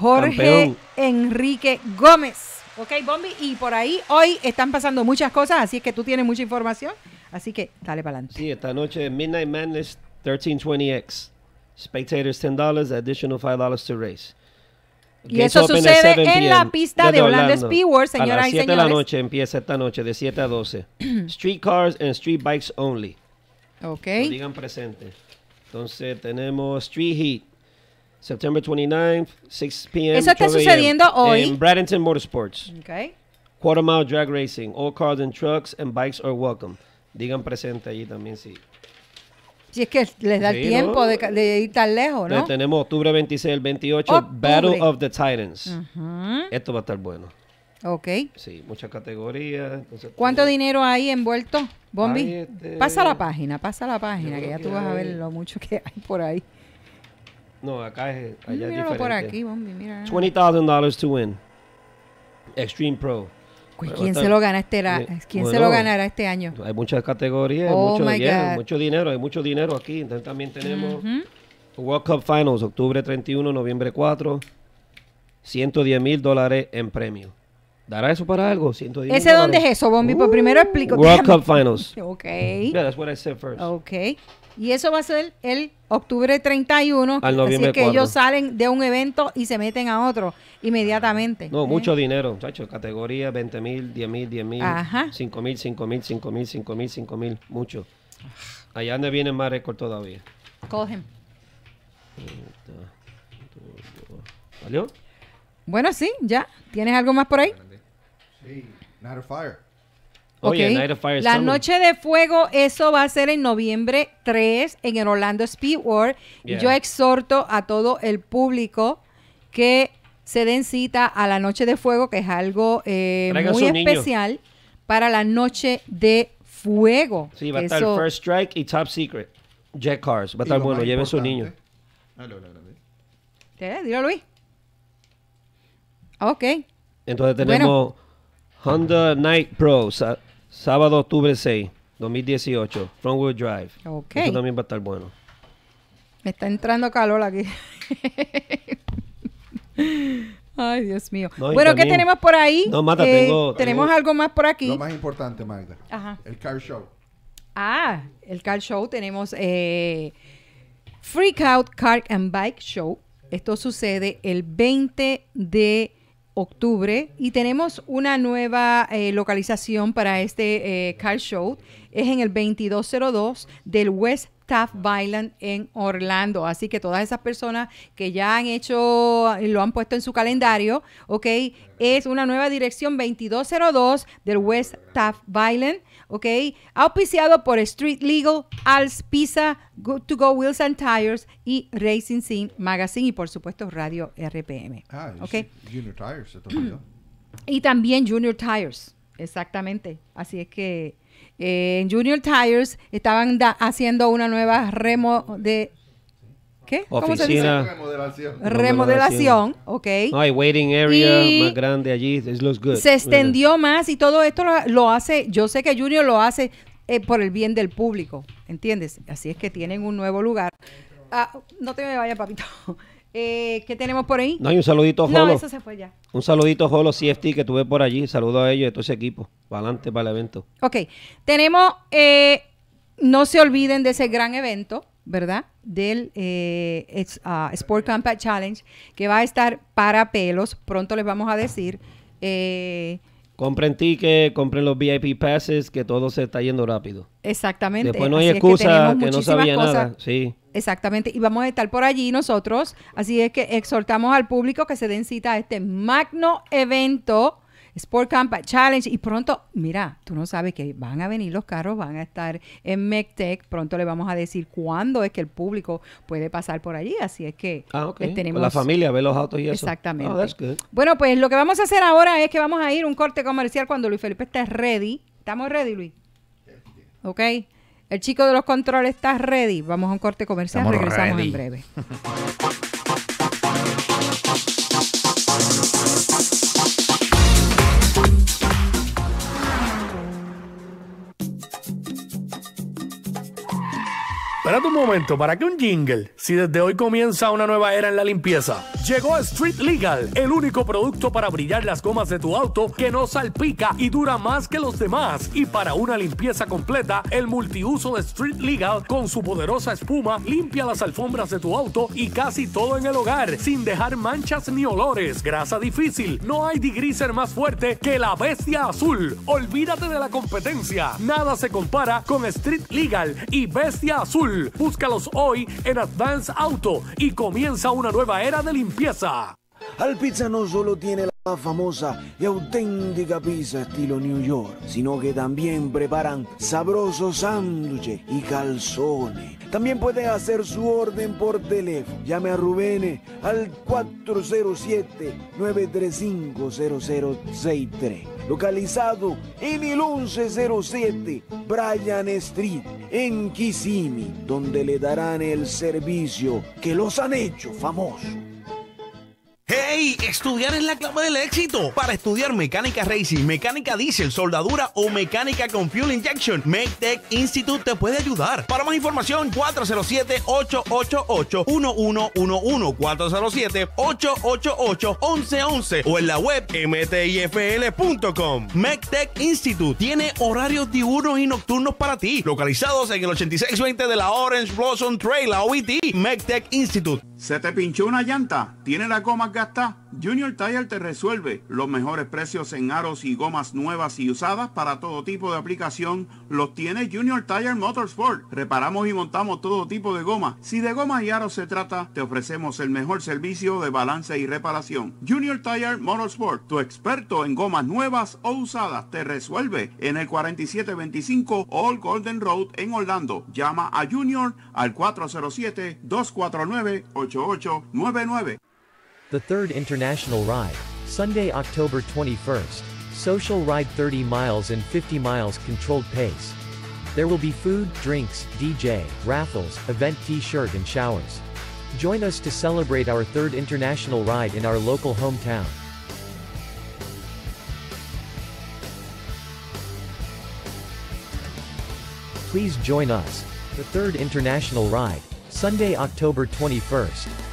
Jorge Campeón. Enrique Gómez. Ok, Bombi, y por ahí hoy están pasando muchas cosas, así es que tú tienes mucha información, así que dale para adelante. Sí, esta noche Midnight Madness 1320X. Spectators $10, additional $5 to race. Y eso sucede 7 en la pista de Orlando Speedway, A señoras las y 7 de la noche empieza esta noche, de 7 a 12. street cars and street bikes only. Ok. Lo digan presente. Entonces tenemos Street Heat. September 29th, 6 p.m. Eso está 12 a.m. sucediendo hoy. En Bradenton Motorsports. Ok. Quarter mile drag racing. All cars and trucks and bikes are welcome. Digan presente allí también, sí. Si es que les da el Sí, tiempo ¿no? de, de ir tan lejos, ¿no? Entonces, tenemos octubre 26 al 28, Octubre. Battle of the Titans. Ujú. Esto va a estar bueno. Ok. Sí, muchas categorías. entonces, ¿Cuánto dinero hay envuelto, Bombi? Este- Pasa la página, pasa la página, Yo que ya tú vas a ver hay- lo mucho que hay por ahí. No, acá es, allá es diferente. por aquí, Bombi, mira. $20,000 to win. Extreme Pro. Pues, ¿Quién se lo gana este ¿Quién se bueno, lo ganará este año? Hay muchas categorías, Oh, mucho, my yeah, mucho dinero, hay mucho dinero aquí. Entonces también tenemos. World Cup Finals, octubre 31, noviembre 4. 110 mil dólares en premio. ¿Dará eso para algo? 110 ¿Ese dónde es eso, Bombi? Pues primero explico. World Cup Finals. Ok. Yeah, that's what I said first. Ok. Y eso va a ser el octubre 31. Al así noviembre es que 4. ellos salen de un evento y se meten a otro inmediatamente. No, ¿eh? mucho dinero, chacho. Categoría 20 mil, 10 mil, 10 mil, Ajá. 5 mil, 5 mil, 5 mil, 5 mil, 5 mil. Mucho. Allá donde viene más récord todavía. Call him. ¿Valió? Bueno, sí, ya. ¿Tienes algo más por ahí? Sí, Night of Fire. Oye, Ok. Night of Fire La Summer. noche de fuego, eso va a ser en noviembre 3 en el Orlando Speedway. Y Yeah. Yo exhorto a todo el público que se den cita a la noche de fuego, que es algo eh, muy niño. especial para la noche de fuego. Sí, va a estar First Strike y Top Secret. Jet Cars. Va a estar bueno. Lleven su niño. ¿Qué? Dilo, Luis. Ok. Entonces tenemos Honda Night Pro, sábado octubre 6, 2018, front wheel drive. Ok. Eso también va a estar bueno. Me está entrando calor aquí. Ay, Dios mío. No, bueno, ¿qué tenemos por ahí? No, Mata, Eh, tengo- Tenemos algo más por aquí. Lo más importante, Magda. Ajá. El car show. Ah, el Car Show. Tenemos eh, Freak Out Car and Bike Show. Esto sucede el 20 de octubre y tenemos una nueva eh, localización para este eh, Car Show. Es en el 2202 del West Taft Island en Orlando. Así que todas esas personas que ya han hecho, lo han puesto en su calendario, ¿ok? Es una nueva dirección 2202 del West Taft Island. ¿Ok? Auspiciado por Street Legal, Al's Pizza, Good to Go Wheels and Tires y Racing Scene Magazine y por supuesto Radio RPM. Ah, yo ¿ok? sí, Junior Tires, se. Y también Junior Tires, exactamente. Así es que eh, en Junior Tires estaban haciendo una nueva remo de... ¿Qué? ¿Cómo se dice? Oficina. Remodelación. Remodelación, ok. No, hay waiting area Y- más grande allí. It looks good. se extendió más y todo esto lo, lo hace, yo sé que Junior lo hace eh, por el bien del público, ¿entiendes? Así es que tienen un nuevo lugar. Ah, no te me vayas, papito. Eh, ¿Qué tenemos por ahí? No, hay un saludito, No, Jolo. eso se fue ya. Un saludito, Jolo CFT, que tuve por allí. Saludo a ellos y a todo ese equipo. Para adelante, para el evento. Ok, tenemos, eh, no se olviden de ese gran evento, ¿verdad? Del eh, es- ah, Sport Compact Challenge, que va a estar para pelos, pronto les vamos a decir. Eh, Compren tickets, compren los VIP passes, que todo se está yendo rápido. exactamente. Después no hay Así es excusa tenemos que, no sabía cosas. nada. Sí. Exactamente, y vamos a estar por allí nosotros, así es que exhortamos al público que se den cita a este magno evento, Sport Compact Challenge, y pronto, mira, tú no sabes que van a venir los carros, van a estar en MECTEC, pronto le vamos a decir cuándo es que el público puede pasar por allí, así es que Ah, les Con tenemos... la familia, ver los autos y eso. Exactamente. Oh, that's good. Bueno, pues lo que vamos a hacer ahora es que vamos a ir a un corte comercial cuando Luis Felipe esté ready. ¿Estamos ready, Luis? Ok. El chico de los controles está ready. Vamos a un corte comercial. Estamos Regresamos ready. en breve. Espérate un momento, ¿para qué un jingle? Si desde hoy comienza una nueva era en la limpieza. Llegó Street Legal, el único producto para brillar las gomas de tu auto que no salpica y dura más que los demás. Y para una limpieza completa, el multiuso de Street Legal con su poderosa espuma limpia las alfombras de tu auto y casi todo en el hogar, sin dejar manchas ni olores. Grasa difícil, no hay degreaser más fuerte que la bestia azul. Olvídate de la competencia. Nada se compara con Street Legal y Bestia Azul. Búscalos hoy en Advance Auto y comienza una nueva era de limpieza. Al Pizza no solo tiene la famosa y auténtica pizza estilo New York, sino que también preparan sabrosos sándwiches y calzones. También puede hacer su orden por teléfono. Llame a Rubén al 407-935-0063. Localizado en el 1107 Bryan Street, en Kissimmee, donde le darán el servicio que los han hecho famosos. ¡Hey! Estudiar es la clave del éxito. Para estudiar mecánica racing, mecánica diésel, soldadura o mecánica con fuel injection, MakeTech Institute te puede ayudar. Para más información, 407-888-1111, 407-888-1111 o en la web mtifl.com. MakeTech Institute tiene horarios diurnos y nocturnos para ti, localizados en el 8620 de la Orange Blossom Trail, la OET. MakeTech Institute. ¿Se te pinchó una llanta? ¿Tiene la goma gastada? Junior Tire te resuelve. Los mejores precios en aros y gomas nuevas y usadas para todo tipo de aplicación los tiene Junior Tire Motorsport. Reparamos y montamos todo tipo de goma. Si de gomas y aros se trata, te ofrecemos el mejor servicio de balance y reparación. Junior Tire Motorsport, tu experto en gomas nuevas o usadas, te resuelve en el 4725 Old Golden Road en Orlando. Llama a Junior al The Third International Ride. Sunday, October 21st. Social Ride 30 miles and 50 miles controlled pace. There will be food, drinks, DJ, raffles, event t-shirt and showers. Join us to celebrate our third international ride in our local hometown. Please join us. The third international ride. Sunday, October 21st.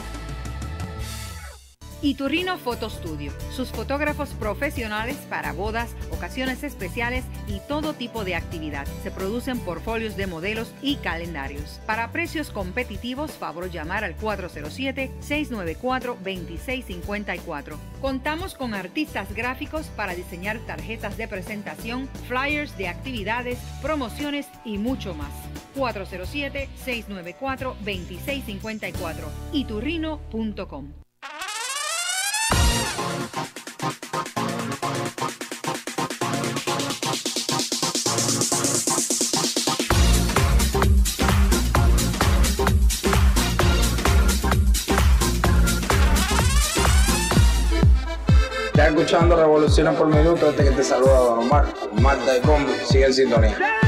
Iturrino Photo Studio, sus fotógrafos profesionales para bodas, ocasiones especiales y todo tipo de actividad. Se producen portfolios de modelos y calendarios. Para precios competitivos, favor llamar al 407-694-2654. Contamos con artistas gráficos para diseñar tarjetas de presentación, flyers de actividades, promociones y mucho más. 407-694-2654. iturrino.com. Estás escuchando Revoluciones por Minuto, este que te saluda Don Omar, Marta y Combi, sigue en sintonía.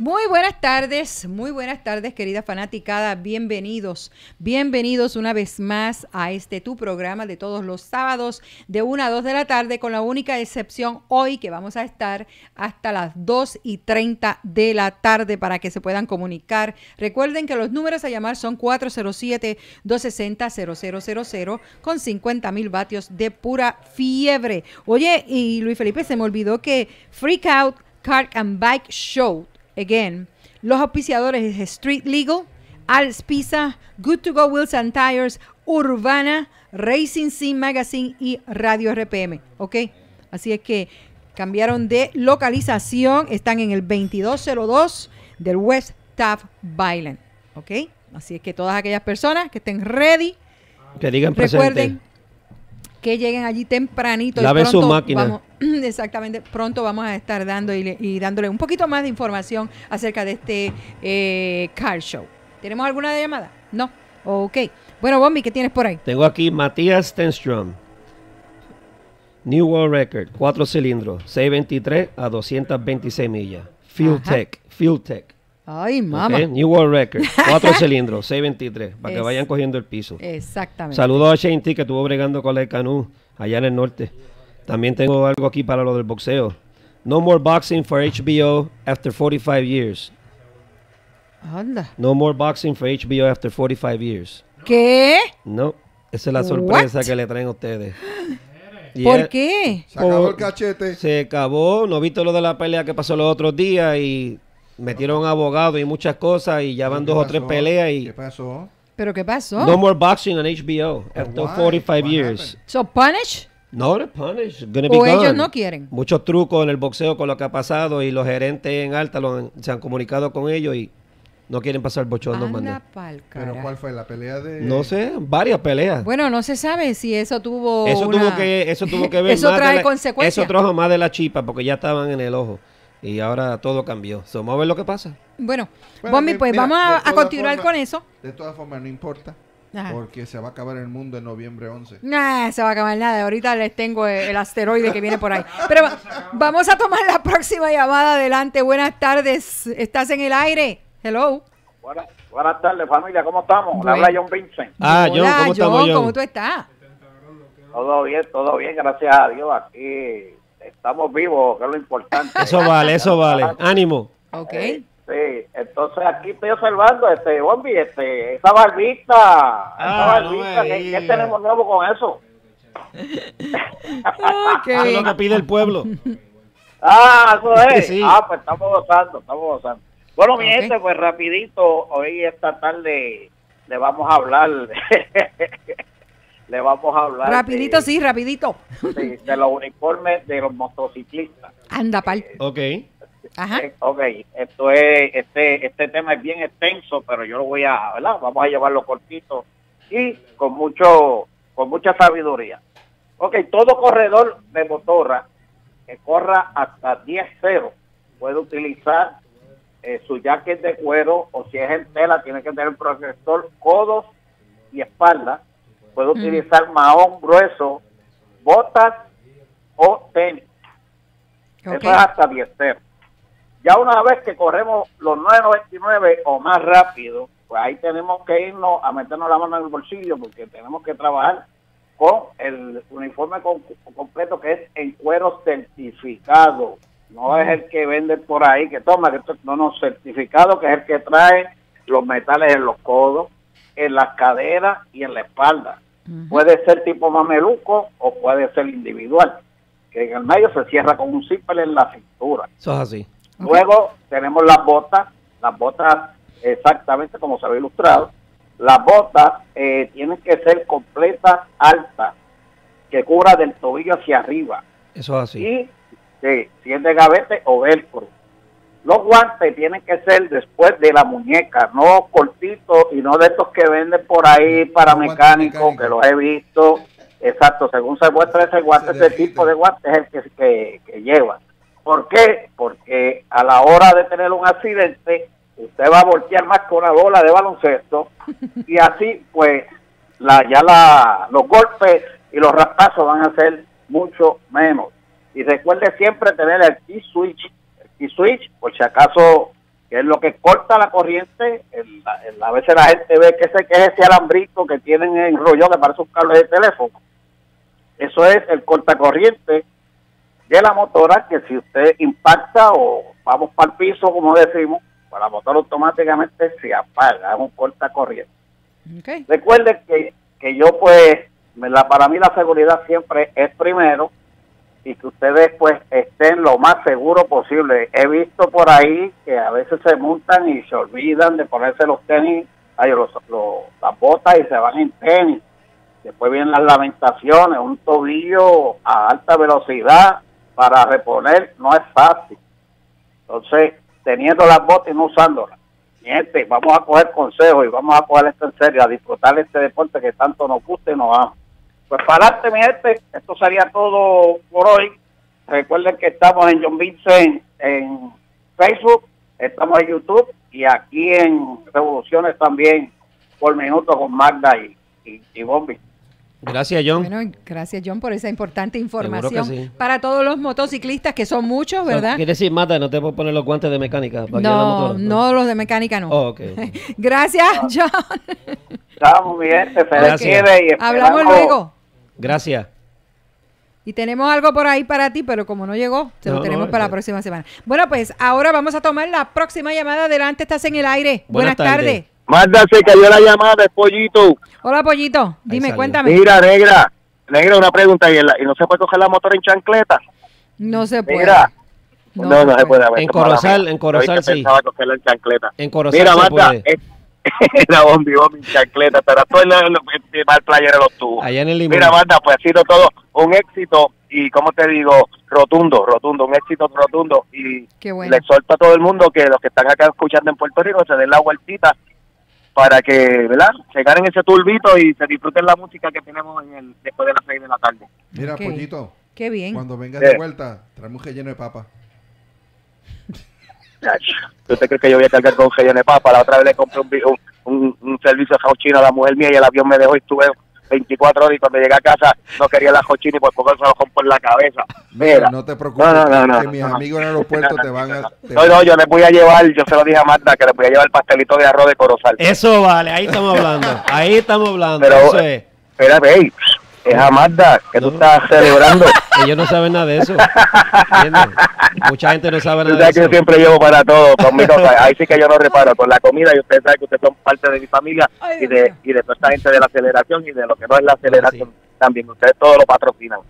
Muy buenas tardes, muy buenas tardes, querida fanaticada. Bienvenidos, bienvenidos una vez más a este tu programa de todos los sábados de 1 a 2 de la tarde, con la única excepción hoy que vamos a estar hasta las 2 y 30 de la tarde para que se puedan comunicar. Recuerden que los números a llamar son 407-260-0000 con 50 mil vatios de pura fiebre. Oye, y Luis Felipe, se me olvidó que Freak Out Car and Bike Show Again, los auspiciadores es Street Legal, Al's Pizza, Good to Go Wheels and Tires, Urbana, Racing Scene Magazine y Radio RPM. ¿Ok? Así es que cambiaron de localización. Están en el 2202 del West Taft Bailen. ¿Ok? Así es que todas aquellas personas que estén ready, Que digan recuerden presente. que lleguen allí tempranito. y Lave su pronto máquina. vamos- exactamente, pronto vamos a estar dando y, y dándole un poquito más de información acerca de este eh, car show. ¿Tenemos alguna llamada? No. Ok. Bueno, Bombi, ¿qué tienes por ahí? Tengo aquí Matías Stenstrom. New World Record, 4 cilindros, 623 a 226 millas. Fuel Ajá. Tech, Fuel Tech. Ay, mamá. New World Record, 4 cilindros, 623, para que vayan cogiendo el piso. Exactamente. Saludos a Shane T, que estuvo bregando con el Canú allá en el norte. También tengo algo aquí para lo del boxeo. No more boxing for HBO after 45 years. Anda. No more boxing for HBO after 45 years. ¿Qué? No, esa es la sorpresa What? que le traen a ustedes. Y ¿Por qué? Se acabó Por- el cachete. Se acabó, no viste lo de la pelea que pasó los otros días y metieron abogados y muchas cosas y ya van ¿Qué dos o tres pasó? peleas y ¿Qué pasó? ¿Pero qué pasó? no more boxing on HBO after why? 45 What years. So, punish? No, they're punished. Gonna be ¿O ellos no quieren? Muchos trucos en el boxeo con lo que ha pasado y los gerentes en alta lo han- se han comunicado con ellos y no quieren pasar bochorno pa'l ¿Pero cuál fue la pelea de...? No sé, varias peleas. Bueno, no se sabe si eso tuvo eso una- tuvo que eso tuvo que ver Eso más trae la- consecuencias. Eso trajo más de la chipa porque ya estaban en el ojo y ahora todo cambió. So, vamos a ver lo que pasa. Bueno, Bueno, Bombi, de- pues mira, vamos a, continuar con eso. De todas formas, no importa. Ajá. Porque se va a acabar el mundo en noviembre 11. Nah, se va a acabar nada. Ahorita les tengo el, el asteroide que viene por ahí. Pero va- vamos a tomar la próxima llamada adelante. Buenas tardes. ¿Estás en el aire? Hello. Buenas, buenas tardes, familia. ¿Cómo estamos? Le Bueno. habla John Vincent. Ah, John, Hola, ¿cómo estamos, John? ¿Cómo tú estás? Todo bien, todo bien, gracias a Dios. Aquí estamos vivos, que es lo importante. Eso vale, eso vale. Ánimo. Ok. Sí, entonces aquí estoy observando, este, Bombi, este, esa barbita, esa Ah, no barbita, me ¿qué, tenemos nuevo con eso? Ah, qué Eso es lo que pide el pueblo. Ah, eso es. Sí. Ah, pues estamos gozando, estamos gozando. Bueno, mi Ok. gente, pues rapidito, hoy esta tarde le vamos a hablar, le vamos a hablar Rapidito, de, sí, rapidito. sí, de los uniformes de los motociclistas. Anda, pal. Ok. Ajá. Eh, ok, esto es, este, este tema es bien extenso, pero yo lo voy a, ¿verdad? Vamos a llevarlo cortito y con mucho, con mucha sabiduría. Ok, todo corredor de motorra que corra hasta 10-0 puede utilizar eh, su jacket de cuero o si es en tela tiene que tener protector codos y espalda. Puede Mm. utilizar mahón grueso, botas o tenis. Eso es hasta 10-0. Ya una vez que corremos los 9.99 o más rápido, pues ahí tenemos que irnos a meternos la mano en el bolsillo porque tenemos que trabajar con el uniforme con- completo que es en cuero certificado. no es el que vende por ahí, que toma, que esto, no, no, certificado, que es el que trae los metales en los codos, en las caderas y en la espalda. Puede ser tipo mameluco o puede ser individual, que en el medio se cierra con un zipper en la cintura. Eso es así. Luego tenemos las botas, las botas exactamente como se había ilustrado. Las botas eh, tienen que ser completas, altas, que cubra del tobillo hacia arriba. Eso es así. Y sí, si es de gavete o velcro. Los guantes tienen que ser después de la muñeca, no cortitos y no de estos que venden por ahí para mecánicos, que los he visto. Exacto, según se muestra ese guante, ese tipo de guante es el que, que, que lleva. ¿Por qué? Porque a la hora de tener un accidente, usted va a voltear más con una bola de baloncesto y así, pues, la, ya la, los golpes y los raspazos van a ser mucho menos. Y recuerde siempre tener el key switch, el key switch, por si acaso, que es lo que corta la corriente. El- el- a veces la gente ve que ese, que es ese alambrito que tienen enrollado que parece un cable de teléfono. Eso es el cortacorriente de la motora que si usted impacta o vamos para el piso, como decimos, pues la motora automáticamente se apaga, es un cortacorriente. Recuerde que, que yo pues, me la, para mí la seguridad siempre es primero y que ustedes pues estén lo más seguro posible. He visto por ahí que a veces se montan y se olvidan de ponerse los tenis, ay, los, los- las botas y se van en tenis. Después vienen las lamentaciones, un tobillo a alta velocidad para reponer no es fácil. Entonces, teniendo las botas y no usándolas. Gente, vamos a coger consejos y vamos a coger esto en serio, a disfrutar este deporte que tanto nos gusta y nos ama. Pues para adelante, mi gente, esto sería todo por hoy. Recuerden que estamos en John Vincent en Facebook, estamos en YouTube y aquí en Revoluciones también por minuto con Magda y, y, y Bombi. Gracias, John. Bueno, gracias John por esa importante información sí. para todos los motociclistas que son muchos, ¿verdad? Quiere decir, Mata, no te puedo poner los guantes de mecánica. para No, motora? no los de mecánica no. Oh, ok. Gracias, John. Estamos, gente, se Gracias. y Hablamos luego. Gracias. Y tenemos algo por ahí para ti, pero como no llegó, se lo No, tenemos no, para la próxima semana. Bueno, pues ahora vamos a tomar la próxima llamada. Adelante, estás en el aire. Buenas, Buenas tardes. tardes. Magda, se cayó la llamada, es pollito. Hola, Pollito. Dime, cuéntame. Mira, negra, negra, una pregunta. ¿Y, en la- y no se puede coger la motora en chancleta? No se puede. Mira. No, no, se puede. a ver, En Corozal, en Corozal, sí. Pensaba cogerla en chancleta. En Corozal Mira, Magda, es- la bombi, bombi en chancleta, pero todo el mal playero los tuvo. Allá en el limón. Mira, Magda, pues ha sido todo un éxito y, como te digo, rotundo, rotundo, un éxito rotundo. Y Qué bueno. le exhorto a todo el mundo que los que están acá escuchando en Puerto Rico se den la vueltita para que, ¿verdad? Se ganen ese turbito y se disfruten la música que tenemos en el, después de las seis de la tarde. Mira. Pollito. Qué bien. Cuando vengas Eh. de vuelta, traemos un relleno de papa. ¿Usted cree que yo voy a cargar con relleno de papa? La otra vez le compré un, un, un- un servicio de chino a la mujer mía y el avión me dejó y estuve 24 horas y cuando llegué a casa no quería la cochina y por poco se lo por la cabeza. Mira, no te preocupes, No, no, no, no, que no, mis no. amigos en el aeropuerto te van a... te No, no, yo le voy a llevar, yo se lo dije a Marta, que le voy a llevar pastelito de arroz de corozal. Eso vale, ahí estamos hablando. Ahí estamos hablando. Pero, eso es. espérate, es a Marta que tú estás celebrando. Ellos no saben nada de eso. ¿Entiendes? Mucha gente no sabe nada de sabes que yo eso. siempre llevo para todo con mi cosa. Ahí sí que yo no reparo con la comida y ustedes saben que ustedes son parte de mi familia y de, y de toda esta gente de la aceleración y de lo que no es la aceleración también. Ustedes todo lo patrocinan.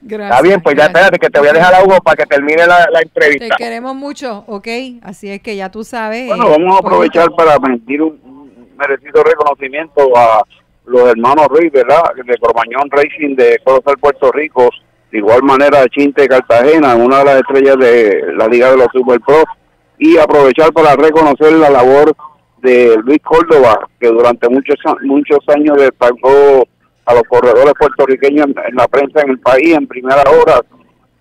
Gracias. Está bien, pues ya espérate que te voy a dejar a Hugo para que termine la, la Te entrevista. queremos mucho, ¿ok? Así es que ya tú sabes. Bueno, eh, vamos a aprovechar Pollito. para rendir un un merecido reconocimiento a los hermanos Ruiz, ¿verdad? De Cromañón Racing de Corozal, Puerto Rico. De igual manera, Chinte Cartagena, una de las estrellas de la Liga de los Super Pro. Y aprovechar para reconocer la labor de Luis Córdoba, que durante muchos, muchos años destacó a los corredores puertorriqueños en, la prensa en el país, en primera hora.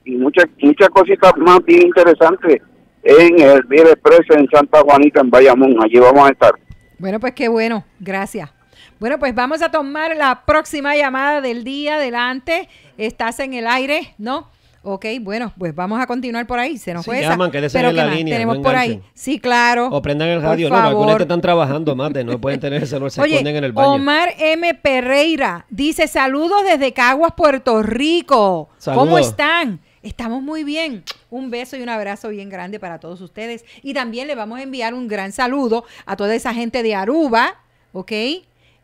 Y muchas muchas cositas más bien interesantes en el Vier Express en Santa Juanita, en Bayamón. Allí vamos a estar. Bueno, pues qué bueno, gracias. Bueno, pues vamos a tomar la próxima llamada del día. Adelante, estás en el aire, ¿no? Ok, bueno, pues vamos a continuar por ahí. Se nos Si fue esa. llaman, quédense Pero en ¿qué la más línea, Tenemos no por ahí. Sí, claro. O prendan el radio, no, algunos favor. están trabajando, mate, no pueden tener ese no se Oye, esconden en el baño. Omar M. Pereira dice saludos desde Caguas, Puerto Rico. ¿Cómo Saludos. están? Estamos muy bien. Un beso y un abrazo bien grande para todos ustedes. Y también le vamos a enviar un gran saludo a toda esa gente de Aruba, ¿ok?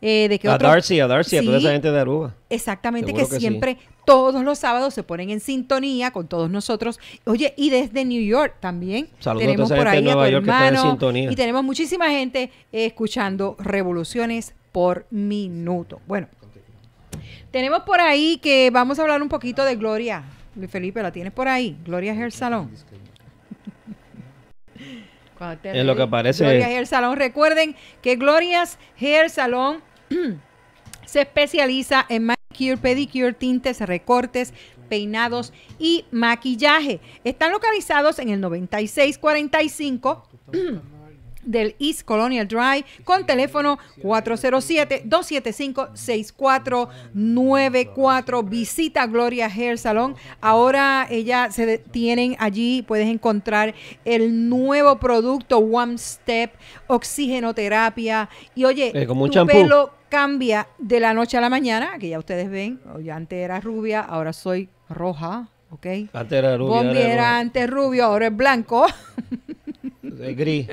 Eh, de que A Darcy, a Darcy, a toda esa gente de Aruba. Exactamente, que, sí. siempre, todos los sábados se ponen en sintonía con todos nosotros. Oye, y desde New York también. Saludos a tenemos por ahí a tu hermano. sintonía. Y tenemos muchísima gente eh, escuchando revoluciones por minuto. Bueno, tenemos por ahí que vamos a hablar un poquito de Gloria. Luis Felipe, ¿la tienes por ahí? Gloria Hair Salon. Te Es lo que aparece. Gloria Hair Salon. Recuerden que Gloria's Hair Salon se especializa en manicure, pedicure, tintes, recortes, peinados y maquillaje. Están localizados en el 9645 del East Colonial Drive con teléfono 407-275-6494. Visita Gloria Hair Salon. Ahora ella se de- tienen allí, puedes encontrar el nuevo producto One Step, oxigenoterapia. Y oye, Eh, como un tu pelo cambia de la noche a la mañana, que ya ustedes ven, o ya antes era rubia, ahora soy roja, ¿ok? Antes era rubia, Bombi era antes rubio, ahora es blanco. Gris.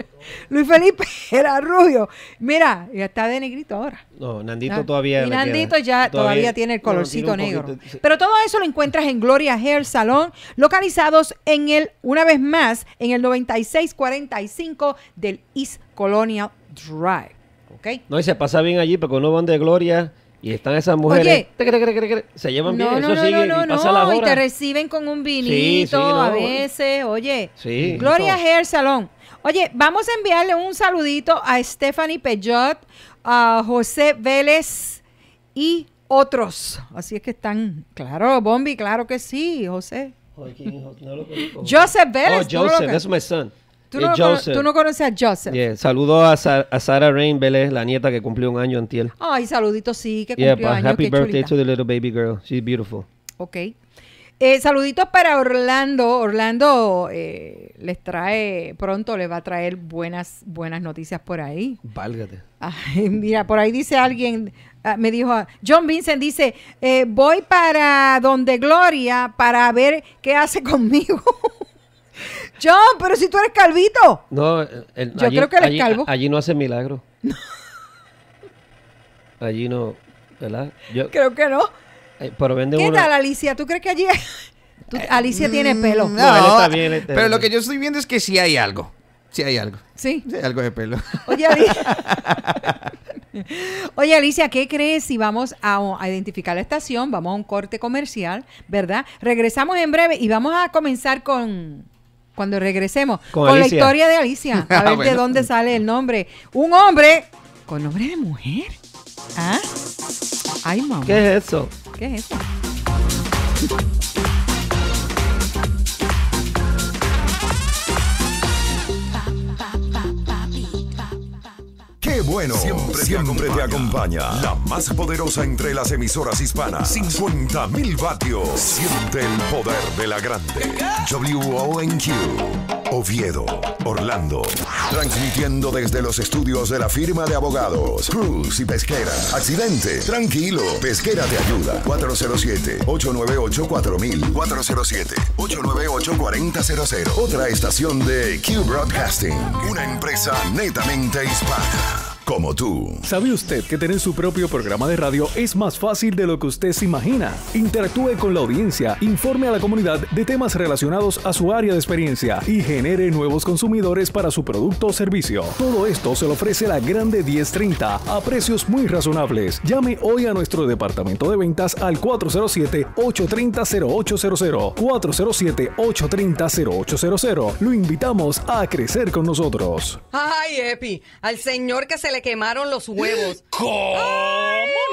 Luis Felipe era rubio. Mira, ya está de negrito ahora. No, Nandito Ah, todavía. Y queda. Nandito ya todavía, tiene el no, tiene colorcito negro. poquito. Pero todo eso lo encuentras en Gloria Hair Salon, localizados en el, una vez más, en el 9645 del East Colonial Drive. ¿Ok? No, y se pasa bien allí porque uno van de gloria y están esas mujeres. Oye. se llevan bien, No, eso no, no, sigue no, y no, pasa las no, y te reciben con un vinito Sí, sí, no, a veces, oye. Sí. Gloria Hair Salon. Oye, vamos a enviarle un saludito a Stephanie Peyot, a José Vélez y otros. Así es que están, claro, Bombi, claro que sí, José. Joseph Vélez. Oh, no Joseph, that's my son. Tú Yeah, no, Joseph. tú no conoces a Joseph. Yeah, Saludo a, Sa- a Sarah Rain Vélez, la nieta que cumplió un año antier. Ay, saludito, sí, que Yeah, cumplió pa- años, happy qué birthday chulita. to the little baby girl. She's beautiful. Ok. Eh, saluditos para Orlando. Orlando eh, les trae, pronto les va a traer buenas, buenas noticias por ahí. Válgate. Ay, mira, por ahí dice alguien, ah, me dijo, John Vincent dice, eh, voy para donde Gloria para ver qué hace conmigo. John, pero si tú eres calvito. No, el- Yo creo que él es allí, calvo. Allí no hace milagro. allí no, ¿verdad? Yo, Creo que no. eh, pero vende ¿Qué una. tal, Alicia? ¿Tú crees que allí... Tú- Alicia tiene pelo. Mm, No, él está bien, él está pero bien. lo que yo estoy viendo es que sí hay algo. Sí hay algo. Sí. Sí hay algo de pelo. Oye, Alicia. Oye, Alicia, ¿qué crees si vamos a, a identificar la estación? Vamos a un corte comercial, ¿verdad? Regresamos en breve y vamos a comenzar con, cuando regresemos, Con con, la historia de Alicia. A Ah, ver de dónde sale el nombre. Un hombre con nombre de mujer. ¿Ah? Ay, mamá. ¿Qué es eso? ¿Qué es eso? Bueno. Siempre, siempre te, acompaña. La más poderosa entre las emisoras hispanas. 50.000 vatios. Siente el poder de la grande. WONQ. Oviedo. Orlando. Transmitiendo desde los estudios de la firma de abogados. Cruz y Pesquera. Accidente. Tranquilo. Pesquera te ayuda. 407-898-4000. 407-898-4000. Otra estación de Q Broadcasting. Una empresa netamente hispana. Como tú. ¿Sabe usted que tener su propio programa de radio es más fácil de lo que usted se imagina? Interactúe con la audiencia, informe a la comunidad de temas relacionados a su área de experiencia y genere nuevos consumidores para su producto o servicio. Todo esto se lo ofrece la Grande 1030 a precios muy razonables. Llame hoy a nuestro departamento de ventas al 407-830-0800. 407-830-0800. Lo invitamos a crecer con nosotros. Ay, Epi, al señor que se le quemaron los huevos. ¿Cómo?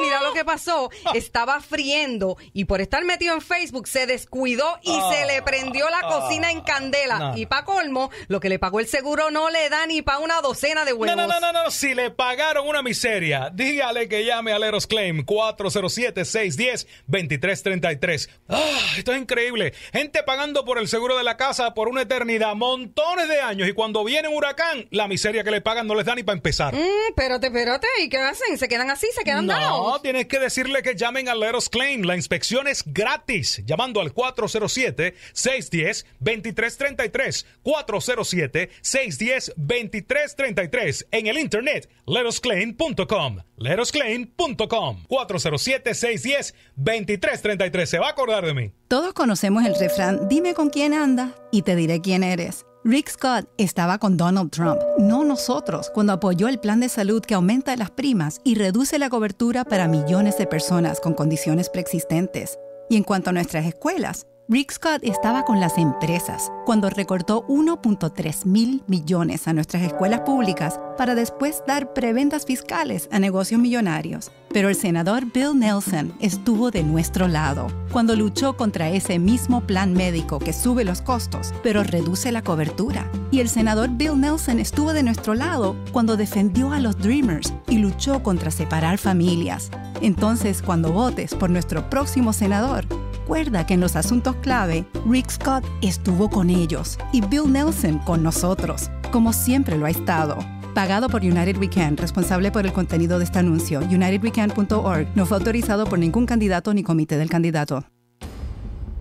mira lo que pasó. Estaba friendo y por estar metido en Facebook se descuidó y se le prendió la cocina en candela. No. Y para colmo, lo que le pagó el seguro no le da ni para una docena de huevos. No, no, no, no, no, si le pagaron una miseria, dígale que llame a Leros Claim 407-610-2333. Ah, esto es increíble. Gente pagando por el seguro de la casa por una eternidad, montones de años, y cuando viene un huracán, la miseria que le pagan no les da ni para empezar. Mm, espérate, espérate, ¿y qué hacen? ¿Se quedan así? ¿Se quedan No, dados? tienes que decirle que llamen a Leros Claim. La inspección es gratis. Llamando al 407-610-2333. 407-610-2333. En el internet, lerosclaim.com. Lerosclaim.com. 407-610-2333. Se va a acordar de mí. Todos conocemos el refrán, dime con quién anda y te diré quién eres. Rick Scott estaba con Donald Trump, no nosotros, cuando apoyó el plan de salud que aumenta las primas y reduce la cobertura para millones de personas con condiciones preexistentes. Y en cuanto a nuestras escuelas, Rick Scott estaba con las empresas cuando recortó 1.3 mil millones a nuestras escuelas públicas para después dar prebendas fiscales a negocios millonarios. Pero el senador Bill Nelson estuvo de nuestro lado cuando luchó contra ese mismo plan médico que sube los costos, pero reduce la cobertura. Y el senador Bill Nelson estuvo de nuestro lado cuando defendió a los Dreamers y luchó contra separar familias. Entonces, cuando votes por nuestro próximo senador, recuerda que en los asuntos clave, Rick Scott estuvo con ellos y Bill Nelson con nosotros, como siempre lo ha estado. Pagado por United We Can, responsable por el contenido de este anuncio. UnitedWeCan.org no fue autorizado por ningún candidato ni comité del candidato.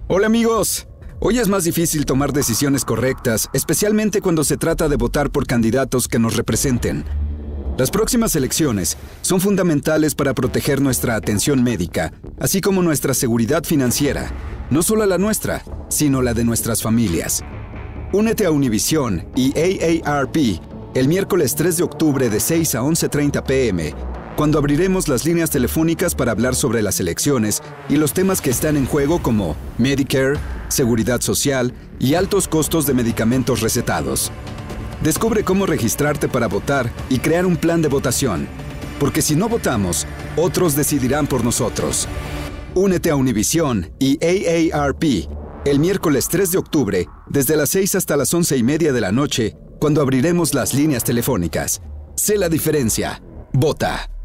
Hola amigos. Hoy es más difícil tomar decisiones correctas, especialmente cuando se trata de votar por candidatos que nos representen. Las próximas elecciones son fundamentales para proteger nuestra atención médica, así como nuestra seguridad financiera, no solo la nuestra, sino la de nuestras familias. Únete a Univision y AARP el miércoles 3 de octubre de 6 a 11.30 pm, cuando abriremos las líneas telefónicas para hablar sobre las elecciones y los temas que están en juego como Medicare, seguridad social y altos costos de medicamentos recetados. Descubre cómo registrarte para votar y crear un plan de votación, porque si no votamos, otros decidirán por nosotros. Únete a Univision y AARP el miércoles 3 de octubre, desde las 6 hasta las 11 y media de la noche, cuando abriremos las líneas telefónicas. Sé la diferencia. Vota.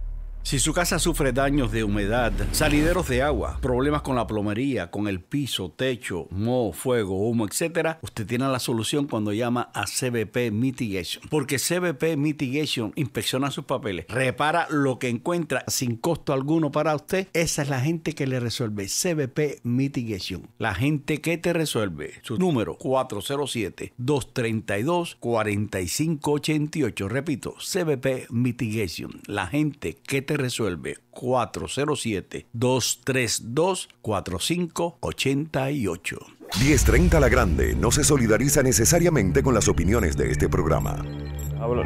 Si su casa sufre daños de humedad, salideros de agua, problemas con la plomería, con el piso, techo, moho, fuego, humo, etc., usted tiene la solución cuando llama a CBP Mitigation. Porque CBP Mitigation inspecciona sus papeles, repara lo que encuentra sin costo alguno para usted. Esa es la gente que le resuelve. CBP Mitigation. La gente que te resuelve. Su número 407-232-4588. Repito, CBP Mitigation. La gente que te resuelve 407-232-4588. 1030 La Grande no se solidariza necesariamente con las opiniones de este programa.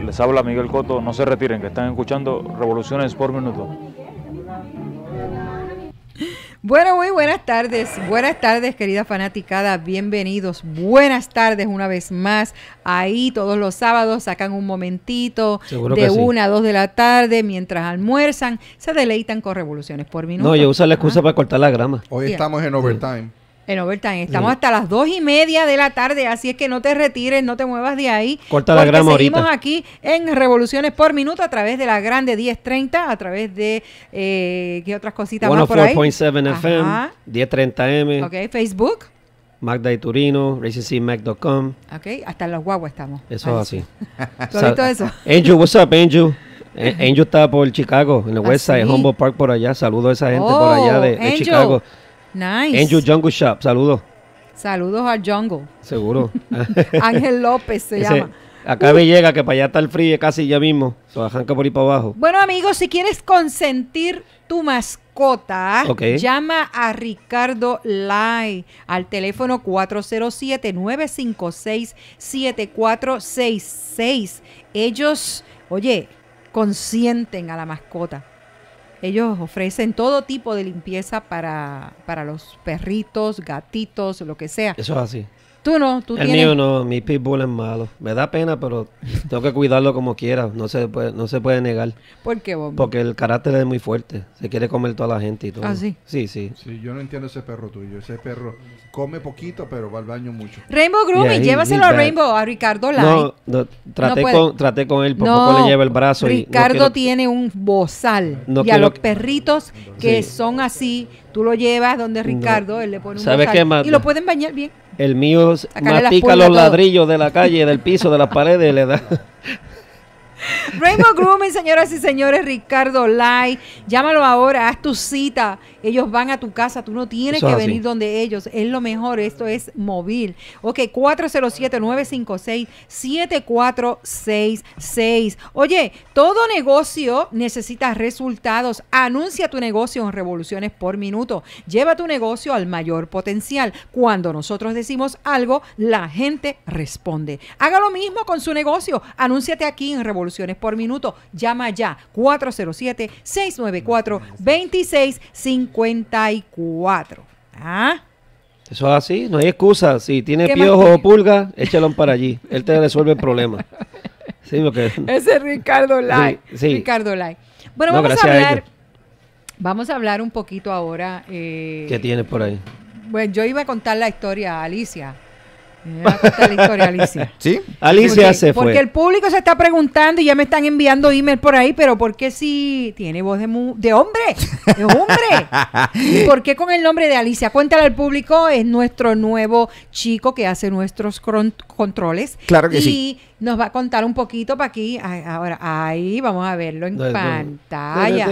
Les habla Miguel Coto, no se retiren, que están escuchando Revoluciones por Minuto. Bueno, muy buenas tardes. Buenas tardes, querida fanaticada. Bienvenidos. Buenas tardes una vez más. Ahí todos los sábados sacan un momentito Seguro de sí. una a dos de la tarde mientras almuerzan. Se deleitan con revoluciones por minuto. No, yo uso la excusa para cortar la grama. Hoy Bien. estamos en overtime. En overtime. Estamos Sí. hasta las dos y media de la tarde, así es que no te retires, no te muevas de ahí. Corta la grama seguimos ahorita. aquí en Revoluciones por Minuto a través de la grande 1030, a través de, eh, ¿qué otras cositas más por ahí? 104.7 FM, Ajá. 1030M, Ok, Facebook. Magda y Turino, RacingCMac.com. Ok, hasta en los guaguas estamos. Eso es así. sí. ¿Tú has visto eso? Angel, what's up, Angel? Eh, Angel está por Chicago, en el ¿Ah, West Side, sí? Humboldt Park por allá. Saludos a esa gente Oh, por allá de. Chicago. Nice. Angel Jungle Shop, saludos, Saludos al Jungle. seguro. Ángel López se Ese- llama. Acá me llega que para allá está el frío casi ya mismo. Se arranca por ahí para abajo. Bueno, amigos, si quieres consentir tu mascota, llama a Ricardo Lai al teléfono 407-956-7466. Ellos, oye, consienten a la mascota. Ellos ofrecen todo tipo de limpieza para, para los perritos, gatitos, lo que sea. Eso es así. Tú no, tú el tienes... mío no, mi pitbull es malo. Me da pena, pero tengo que cuidarlo como quiera. No se puede, no se puede negar. ¿Por qué, Bombi? Porque el carácter es muy fuerte. Se quiere comer toda la gente y todo. ¿Ah, sí? Sí, sí. Sí, yo no entiendo ese perro tuyo. Ese perro come poquito, pero va al baño mucho. Rainbow Grooming, Yeah, llévaselo a. Rainbow, a Ricardo Lai. No, no, traté, puede. con, traté con él, por No, poco le lleva el brazo. y no Ricardo quiero- tiene un bozal. No y a los perritos que Sí. son así, tú lo llevas donde Ricardo, él le pone un ¿Sabes bozal. qué? Y lo pueden bañar bien. El mío mastica los ladrillos de la calle, del piso, de las paredes, le da. Rainbow Grooming, señoras y señores, Ricardo Lai. Llámalo ahora, haz tu cita. Ellos van a tu casa, tú no tienes Eso que así. venir donde ellos. Es lo mejor, esto es móvil. Ok, 407-956-7466. Oye, todo negocio necesita resultados. Anuncia tu negocio en revoluciones por minuto. Lleva tu negocio al mayor potencial. Cuando nosotros decimos algo, la gente responde. Haga lo mismo con su negocio. Anúnciate aquí en Revoluciones por Minuto. Llama ya 407-694-2654. ¿Ah? Eso es así, no hay excusa. Si tiene ¿Qué más piojo o pulga, échalo para allí. Él te resuelve el problema. Sí, porque... Ese es Ricardo Lai. Sí, sí. Ricardo Lai. Bueno, No, vamos a hablar. Vamos a hablar un poquito ahora. eh, ¿Qué tienes por ahí? Bueno, yo iba a contar la historia a Alicia. La historia Alicia. ¿Sí? Alicia Porque- se fue. Porque el público se está preguntando y ya me están enviando email por ahí, pero ¿por qué si tiene voz de, mu- de hombre? De hombre. ¿Y por qué con el nombre de Alicia? Cuéntale al público, es nuestro nuevo chico que hace nuestros controles. Claro que y sí. Nos va a contar un poquito para aquí. Ay, Ahora, ahí vamos a verlo en pantalla.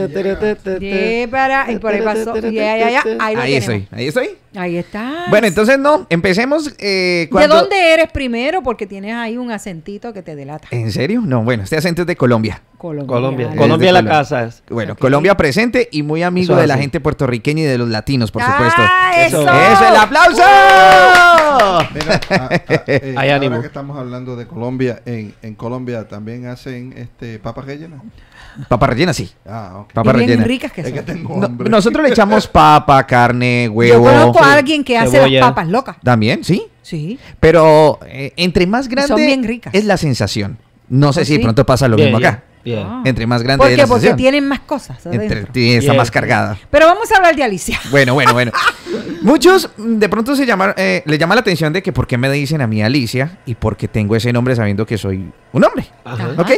Y por ahí pasó. Ahí, lo Ahí tenemos. estoy, ahí estoy. Ahí está. Bueno, entonces no, empecemos. eh, ¿De dónde eres primero? Porque tienes ahí un acentito que te delata. ¿En serio? No, bueno, este acento es de Colombia. Colombia. Colombia. Es Colombia la Colombia. casa. es. Bueno, Colombia presente y muy amigo Eso es de la gente puertorriqueña y de los latinos, por ¡Ah, supuesto. eso! ¡Eso, el aplauso! Mira, ah, ah, eh, Hay ahora ánimo. que estamos hablando de Colombia, en, en Colombia también hacen este papas rellenas. Papa rellena, sí. Ah, ok. Papa Y bien rellena. ricas que Es son. que tengo No, hambre. nosotros le echamos papa, carne, Yo huevo. conozco a alguien que hace cebolla. las papas locas. También, sí. Sí. Pero eh, entre más grande son bien ricas. es la sensación. No sé ¿Oh, si de sí? pronto pasa lo Bien, mismo bien, acá. bien. Ah. Entre más grande ¿Por es qué? la Porque sensación. tienen más cosas Entre- adentro. sí, está Bien. más cargada. Pero vamos a hablar de Alicia. Bueno, bueno, bueno. Muchos de pronto se llaman, eh, le llama la atención de que por qué me dicen a mí Alicia y por qué tengo ese nombre sabiendo que soy un hombre. Ajá. ¿Ok?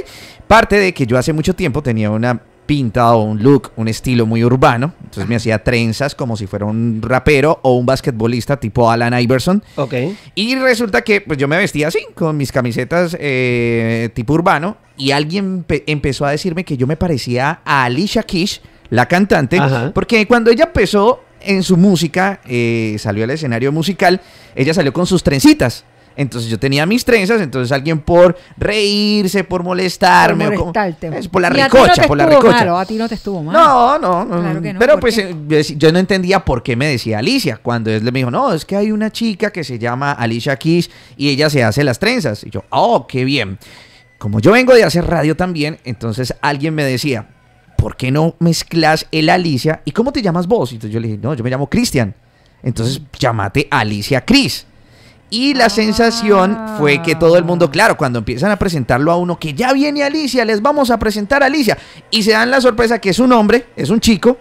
Parte de que yo hace mucho tiempo tenía una pinta o un look, un estilo muy urbano. Entonces me hacía trenzas como si fuera un rapero o un basquetbolista tipo Alan Iverson. Ok. Y resulta que pues yo me vestía así, con mis camisetas eh, tipo urbano, y alguien pe- empezó a decirme que yo me parecía a Alicia Keys, la cantante, Ajá. porque cuando ella empezó en su música, eh, salió al escenario musical, ella salió con sus trencitas. Entonces yo tenía mis trenzas, entonces alguien por reírse, por molestarme, Por o como- molestarte. es por la Y a ti no ricocha, te por la ricocha. malo, a ti no te estuvo mal. No, no, no. Claro que no, Pero ¿por pues qué? eh, yo no entendía por qué me decía Alicia. Cuando él me dijo, no, es que hay una chica que se llama Alicia Keys y ella se hace las trenzas. Y yo, oh, qué bien. Como yo vengo de hacer radio también, entonces alguien me decía, ¿por qué no mezclas el Alicia? ¿Y cómo te llamas vos? Entonces yo le dije, no, yo me llamo Cristian. Entonces llámate Alicia Cris. Y la sensación fue que todo el mundo, claro, cuando empiezan a presentarlo a uno, que ya viene Alicia, les vamos a presentar a Alicia. Y se dan la sorpresa que es un hombre, es un chico.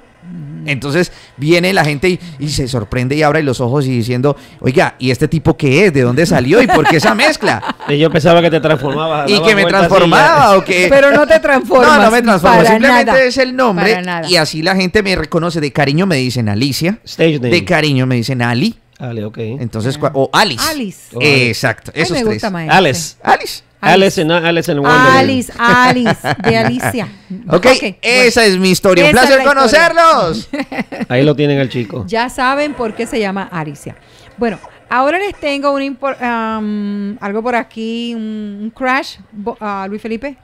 Entonces viene la gente y, y se sorprende y abre los ojos y diciendo, oiga, ¿y este tipo qué es? ¿De dónde salió? ¿Y por qué esa mezcla? Y yo pensaba que te transformabas. ¿Y que me transformaba o qué? Pero no te transformas. No, no me transformo. Simplemente nada. es el nombre. Para nada. Y así la gente me reconoce. De cariño me dicen Alicia. Stage name. De cariño me dicen Ali. Ale, ok. Entonces, cua- o Alice. Alice. Exacto. Ay, Esos me tres. gusta más Alice. Alice. Alice en, Alice en Wonderland. Alice, Alice, de Alicia. Ok, esa es mi historia. Un Esa placer historia. conocerlos. Ahí lo tienen el chico. Ya saben por qué se llama Alicia. Bueno, ahora les tengo un impor- am, algo por aquí, un, un crash. Bo- ah, Luis Felipe.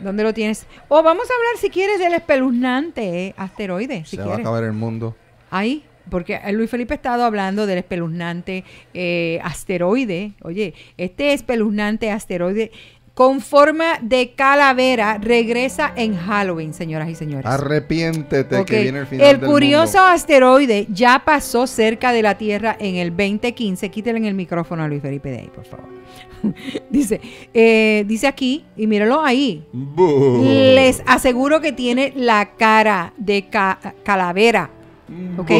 ¿Dónde lo tienes? O vamos a hablar, si quieres, del espeluznante eh, asteroide. Si Se va a quieres. acabar el mundo. Ahí, porque eh, Luis Felipe ha estado hablando del espeluznante eh, asteroide. Oye, este espeluznante asteroide con forma de calavera regresa en Halloween, señoras y señores. Arrepiéntete que viene el final El del curioso mundo. asteroide ya pasó cerca de la Tierra en el 2015. Quítenle en el micrófono a Luis Felipe de ahí, por favor. dice, eh, dice aquí, y míralo ahí. Les aseguro que tiene la cara de ca- calavera. ¿Ok?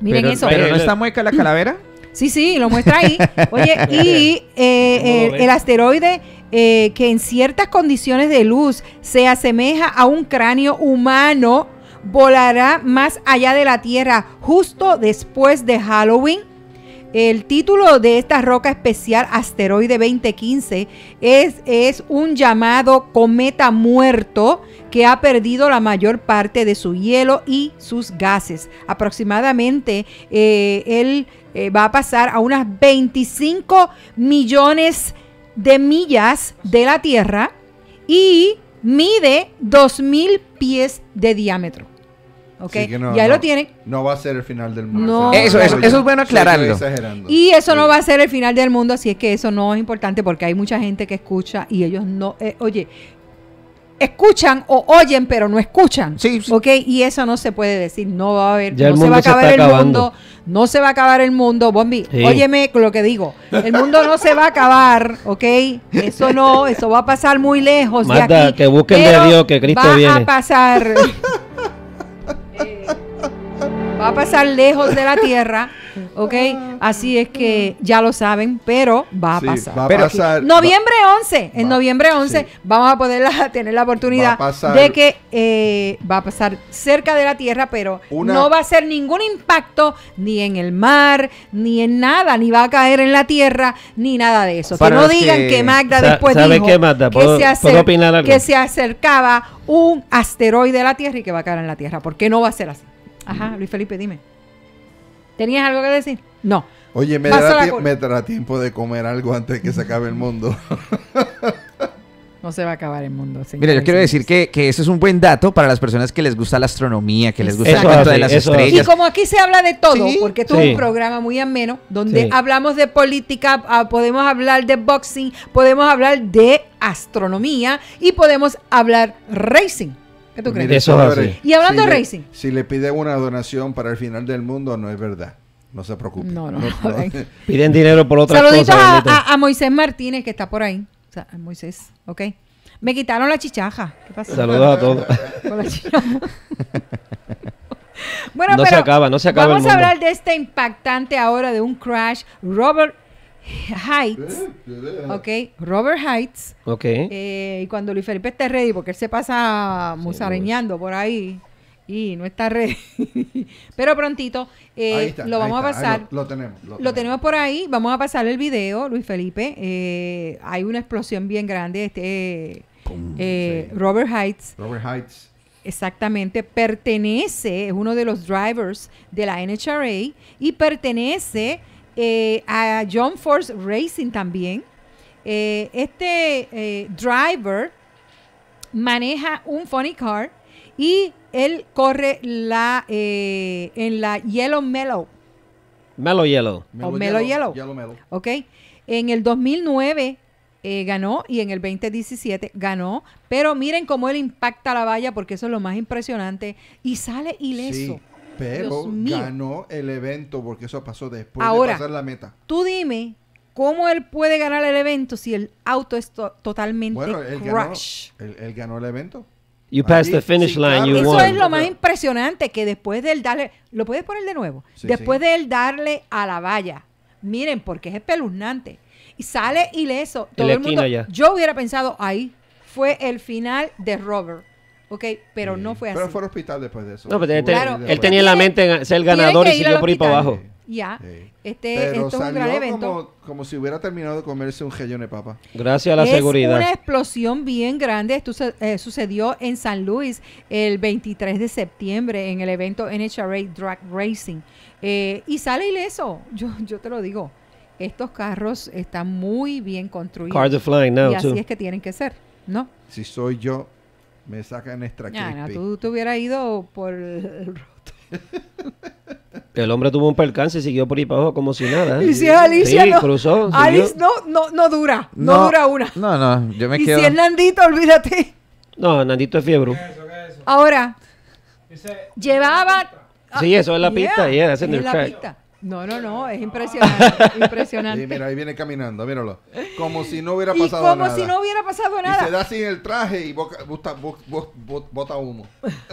Miren pero, eso. Pero no está mueca la calavera. Sí, sí, lo muestra ahí. Oye, y eh, el, el asteroide eh, que en ciertas condiciones de luz se asemeja a un cráneo humano volará más allá de la Tierra justo después de Halloween. El título de esta roca especial, asteroide 2015, es, un llamado cometa muerto que ha perdido la mayor parte de su hielo y sus gases. Aproximadamente eh, él eh, va a pasar a unas 25 millones de millas de la Tierra y mide 2.000 pies de diámetro. ¿Ok? Así que no, y ahí no, lo tienen. No va a ser el final del mundo. No. Eso, eso, eso es bueno aclararlo. Y eso no va a ser el final del mundo, así es que eso no es importante porque hay mucha gente que escucha y ellos no, eh, oye, escuchan o oyen pero no escuchan, ¿ok? Y eso no se puede decir, no va a haber, Ya no se va a acabar el acabando. mundo, no se va a acabar el mundo, Bombi, Sí. óyeme lo que digo, el mundo no se va a acabar, ¿ok? Eso no, eso va a pasar muy lejos de Magda, aquí. que busquen de Dios que Cristo va viene. a pasar... va a pasar lejos de la tierra, ¿ok? Así es que ya lo saben, pero va a Sí, pasar. va a Pero pasar, noviembre 11, en noviembre 11 vamos a poder la- tener la oportunidad Va pasar- de que eh, va a pasar cerca de la tierra, pero Una- no va a ser ningún impacto ni en el mar, ni en nada, ni va a caer en la tierra, ni nada de eso. Que no digan que- que, Magda después ¿sabe dijo qué, Magda? que, ¿Puedo- se acer- puedo opinar algo? que se acercaba un asteroide a la tierra y que va a caer en la tierra. ¿Por qué no va a ser así? Ajá, Luis Felipe, dime. ¿Tenías algo que decir? No. Oye, me dará, me dará tiempo de comer algo antes de que se acabe el mundo. No se va a acabar el mundo. Mira, yo quiero decir que, que ese es un buen dato para las personas que les gusta la astronomía, que les gusta Eso el cuento de las eso hace. Y estrellas. como aquí se habla de todo, Sí. porque esto es un programa muy ameno, donde Sí. hablamos de política, ah, podemos hablar de boxing, podemos hablar de astronomía y podemos hablar racing. ¿Qué tú crees? Mire, Eso es señores, así. Y hablando si de le- racing. Si le piden una donación para el final del mundo, no es verdad. No se preocupe. No, no, no. Piden dinero por otras Saluditos cosas. a, bendito. a- a Moisés Martínez, que está por ahí. O sea, a Moisés, ¿ok? Me quitaron la chichaja. ¿Qué pasó? Saludos a todos. Con la chichaja. bueno, No pero se acaba, no se acaba Vamos el a hablar de este impactante ahora de un crash. Robert Heights. Ok, Robert Heights. Ok. Eh, y cuando Luis Felipe esté ready, porque él se pasa musareñando por ahí y no está ready. Pero prontito eh, Ahí está, lo ahí vamos a ahí pasar. Lo, lo tenemos. Lo, Lo tenemos por ahí, vamos a pasar el video, Luis Felipe. Eh, hay una explosión bien grande. Este eh, Robert Heights, Robert Heights. exactamente, pertenece, es uno de los drivers de la NHRA y pertenece eh, a John Force Racing también. Eh, este eh, driver maneja un funny car y él corre la eh, en la Yellow Mellow. Mellow Yellow. o Melo Yellow. Yellow Mellow. ¿Ok? En el 2009 eh, ganó y en el 2017 ganó, pero miren cómo él impacta la valla porque eso es lo más impresionante y sale ileso. Sí, pero ganó el evento porque eso pasó después Ahora, de pasar la meta. Tú dime cómo él puede ganar el evento si el auto es to- totalmente Bueno, él ganó, él, él ganó el evento. You passed the finish sí, line, claro. you Eso won. es lo más impresionante que después de él darle, lo puedes poner de nuevo, Sí, después sí. de él darle a la valla, miren porque es espeluznante y sale ileso. Todo el mundo, ya. yo hubiera pensado ahí fue el final de Robert, ok, pero no fue Pero así. fue al hospital después de eso. No, pero él, Claro. él tenía en la mente ser ganador y siguió por ahí para abajo. Ya, Sí. este, Pero esto es un gran evento. como, como si hubiera terminado de comerse un gellón de papa. Gracias a la es seguridad. una explosión bien grande. Esto se- eh, sucedió en San Luis el 23 de septiembre en el evento NHRA Drag Racing. Eh, y sale ileso. Yo, yo te lo digo. Estos carros están muy bien construidos. Cars are flying now, y así too. es que tienen que ser, ¿no? Si soy yo, me sacan extra Ya, no, crispy. tú te hubieras ido por el roto. El hombre tuvo un percance y siguió por ahí para abajo como si nada. Y si es Alicia, Sí, no. cruzó. Alice no, no, no dura. No, dura una. No, no, yo me y quedo. si es Nandito, olvídate. No, Nandito es fiebre. Ahora, llevaba. Sí, eso es la pista, yeah, that's in es la track. pista. No, no, no, es impresionante. impresionante. Sí, mira, ahí viene caminando, míralo. Como si no hubiera y pasado como nada. si no hubiera pasado Y se da nada. así en el traje y boca- bota, bo- bo- bo- bota humo.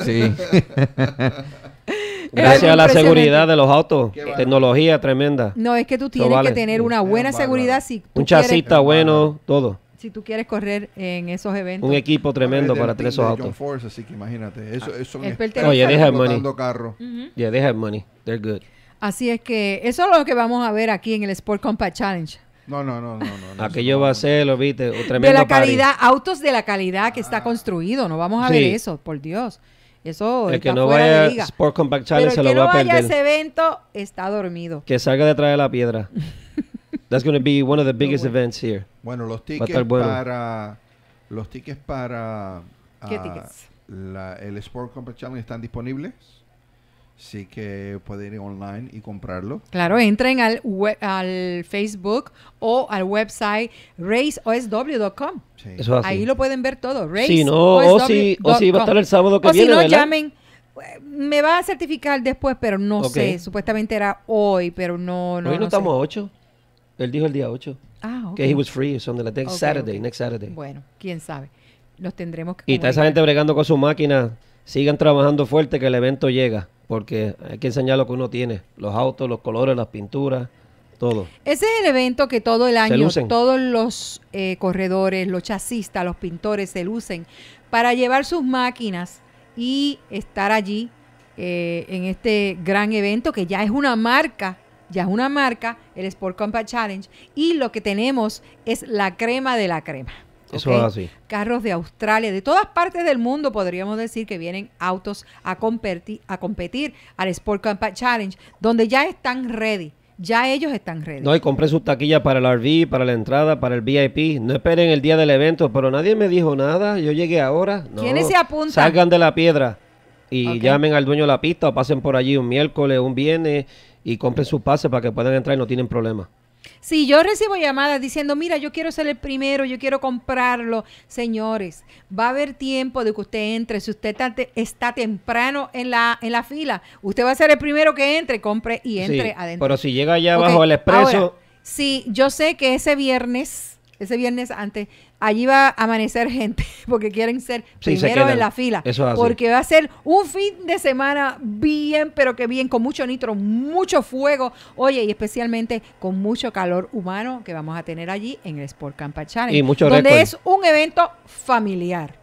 Sí. Gracias a la seguridad de los autos. Qué. Tecnología tremenda. No, es que tú tienes vale. que tener una buena seguridad si tú Un chasista bueno, todo. si tú quieres correr en esos eventos. Un equipo tremendo Es para tener esos autos. Force, así que imagínate. Eso, eso Oye, they have money. explotando carros. Yeah, they have money. They're good. Así es que eso es lo que vamos a ver aquí en el Sport Compact Challenge. No, no, no, no. no, no Aquello va a ser, lo viste, un tremendo de la party. calidad, autos de la calidad que está construido. No vamos a Sí. ver eso, por Dios. Eso El está que no fuera vaya de liga. Sport Compact Pero Challenge el se que lo no va a vaya a perder. ese evento está dormido. Que salga detrás de la piedra. That's going to be one of the biggest events here. Bueno, los Va a tickets estar bueno. para los tickets para ¿Qué ah, tickets? la- el Sport Compact Challenge están disponibles. Así que pueden ir online y comprarlo. Claro, entren al, al Facebook o al website raceosw.com. Eso es así. Ahí lo pueden ver todo. Sí, no, o si- o si va a estar el sábado que o viene, si no, ¿verdad? llamen. Me va a certificar después, pero no sé. Supuestamente era hoy, pero no, no. Hoy no, no sé. estamos a 8. Él dijo el día 8. Ah, ok. Que he was free. Son de la next Saturday, next Saturday. Bueno, quién sabe. Los tendremos que Y está esa gente bregando con su máquina. Sigan trabajando fuerte que el evento llega. Porque hay que enseñar lo que uno tiene. Los autos, los colores, las pinturas, todo. Ese es el evento que todo el año todos los eh, corredores, los chasistas, los pintores se lucen para llevar sus máquinas y estar allí eh, en este gran evento que ya es una marca, ya es una marca, el Sport Compact Challenge, y lo que tenemos es la crema de la crema. Eso es así. Carros de Australia, de todas partes del mundo podríamos decir que vienen autos a competir, a competir al Sport Compact Challenge, donde ya están ready, ya ellos están ready. No, y compré sus taquillas para el RV, para la entrada, para el VIP. No esperen el día del evento, pero nadie me dijo nada. Yo llegué ahora. No. ¿Quiénes se apuntan? Salgan de la piedra y llamen al dueño de la pista o pasen por allí un miércoles, un viernes y compren sus pases para que puedan entrar y no tienen problema. Si yo recibo llamadas diciendo, mira, yo quiero ser el primero, yo quiero comprarlo, señores, va a haber tiempo de que usted entre. Si usted está, te- está temprano en la, en la fila, usted va a ser el primero que entre, compre y entre Sí, adentro. pero si llega allá Ok, abajo el expreso, ahora, sí, yo sé que ese viernes, ese viernes antes, allí va a amanecer gente porque quieren ser Sí, primero en la fila. Eso es así. Porque va a ser un fin de semana bien, pero que bien, con mucho nitro, mucho fuego. Oye, y especialmente con mucho calor humano que vamos a tener allí en el Sport Campa Challenge. Y mucho Donde récord. es un evento familiar.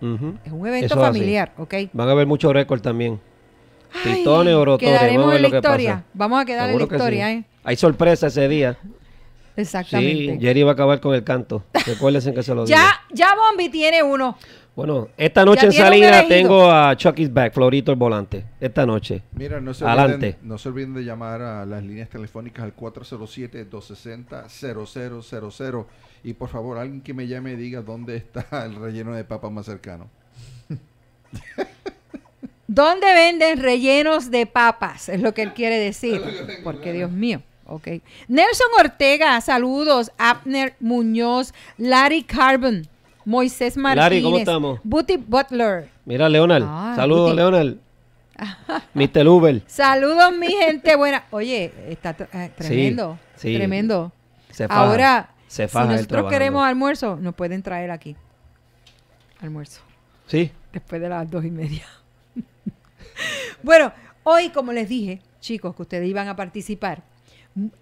Es un evento eso es así. familiar, ¿ok? Van a haber muchos récords también. Ay, Pitones o rotores. quedaremos Vamos a ver en lo la que historia. pasa. Vamos a quedar en la Seguro que sí. historia, ¿eh? Hay sorpresa ese día. Exactamente. Sí, Jerry va a acabar con el canto. Recuérdense que se lo digo. Ya, ya Bombi tiene uno. Bueno, esta noche Ya en elegido. tengo a Chucky's Back, Florito el volante. Esta noche. Mira, no se, Adelante. olviden, no se olviden de llamar a las líneas telefónicas al 407-260-0000. Y por favor, alguien que me llame y diga dónde está el relleno de papa más cercano. ¿Dónde venden rellenos de papas? Es lo que él quiere decir. Porque Dios mío. Ok. Nelson Ortega, saludos. Abner Muñoz, Larry Carbon, Moisés Martínez. Larry, ¿cómo estamos? Booty Butler. Mira, Leonard. Ah, Saludos, Guti. Leonard. Mr. Uber. Saludos, mi gente buena. Oye, está eh, tremendo. sí. Tremendo. Se faja. Ahora, Se si faja nosotros queremos almuerzo, nos pueden traer aquí. Almuerzo. Sí. después de las dos y media. bueno, hoy, como les dije, chicos, que ustedes iban a participar,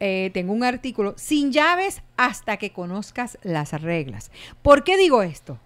eh, tengo un artículo sin llaves hasta que conozcas las reglas. ¿Por qué digo esto?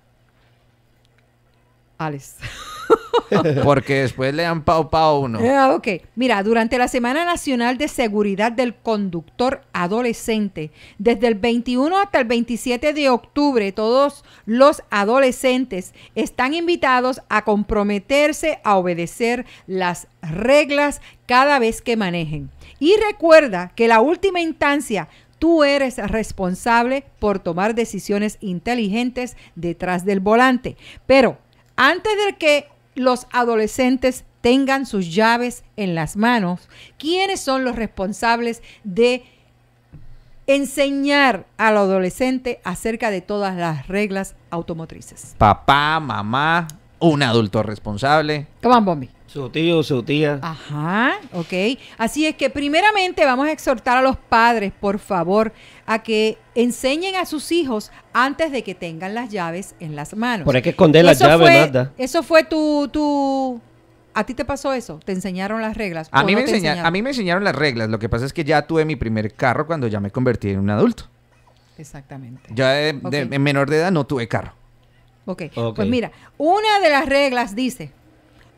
Alex. Porque después le dan pau pau a uno. Ah, ok. Mira, durante la Semana Nacional de Seguridad del Conductor Adolescente, desde el 21 hasta el 27 de octubre, todos los adolescentes están invitados a comprometerse a obedecer las reglas cada vez que manejen. Y recuerda que la última instancia Tú eres responsable por tomar decisiones inteligentes detrás del volante. Pero antes de que los adolescentes tengan sus llaves en las manos, ¿quiénes son los responsables de enseñar al adolescente acerca de todas las reglas automotrices? Papá, mamá, un adulto responsable. Come on, Bombi. Su tío, su tía. Ajá, ok. Así es que primeramente vamos a exhortar a los padres, por favor, a que enseñen a sus hijos antes de que tengan las llaves en las manos. Pero hay que esconder las llaves, fue- Magda. Eso fue tu, tu... ¿A ti te pasó eso? ¿Te enseñaron las reglas? A o mí, no me enseñaron? a mí me enseñaron las reglas. Lo que pasa es que ya tuve mi primer carro cuando ya me convertí en un adulto. Exactamente. Ya de, en menor de edad no tuve carro. Ok. Ok. Pues mira, una de las reglas dice,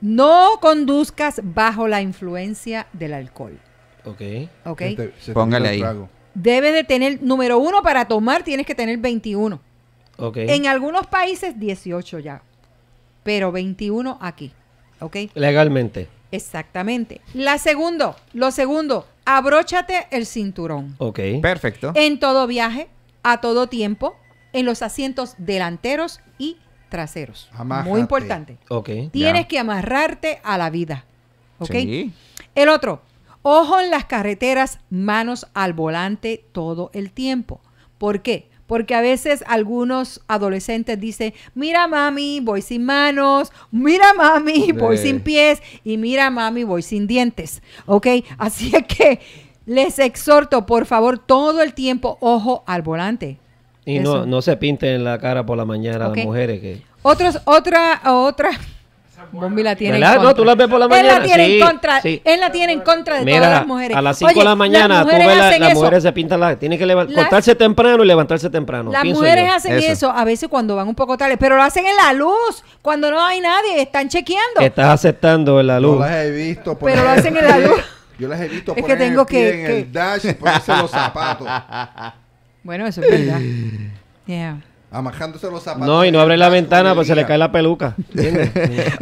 no conduzcas bajo la influencia del alcohol. Ok. Ok. Se te- se te Póngale ahí. trago. Debes de tener, número uno, para tomar tienes que tener 21. Ok. En algunos países 18 ya, pero 21 aquí. ¿Ok? Legalmente. Exactamente. La segundo, lo segundo, abróchate el cinturón. Ok. Perfecto. En todo viaje, a todo tiempo, en los asientos delanteros y traseros. Muy importante. Ok. Tienes que amarrarte a la vida. ¿Ok? Sí. El otro, ojo en las carreteras, manos al volante todo el tiempo. ¿Por qué? Porque a veces algunos adolescentes dicen, mira mami, voy sin manos, mira mami, voy Eh. sin pies y mira mami, voy sin dientes. ¿Ok? Así es que les exhorto, por favor, todo el tiempo, ojo al volante. Y Eso. no, no se pinten la cara por la mañana Ok. las mujeres que... Otros, otra, otra. Bombi la tiene en. No, contra. tú la ves por la Él mañana. la tiene Sí, en contra. sí. Él la tiene en contra de Mira, todas las mujeres. a las 5 Oye, de la mañana, las tú mujeres ves la- las mujeres se pintan la... Tienen que leva- Las- cortarse temprano y levantarse temprano. Las mujeres yo. hacen eso. a veces cuando van un poco tarde, pero lo hacen en la luz, cuando no hay nadie, están chequeando. Estás aceptando en la Yo luz. las he visto Pero lo hacen en la luz. Yo las he visto Es que tengo el pie que- en que- el dash y ponerse los zapatos. Bueno, eso es verdad. Yeah. Amajándose los zapatos. No, y no abre la ventana, pues se le cae la peluca.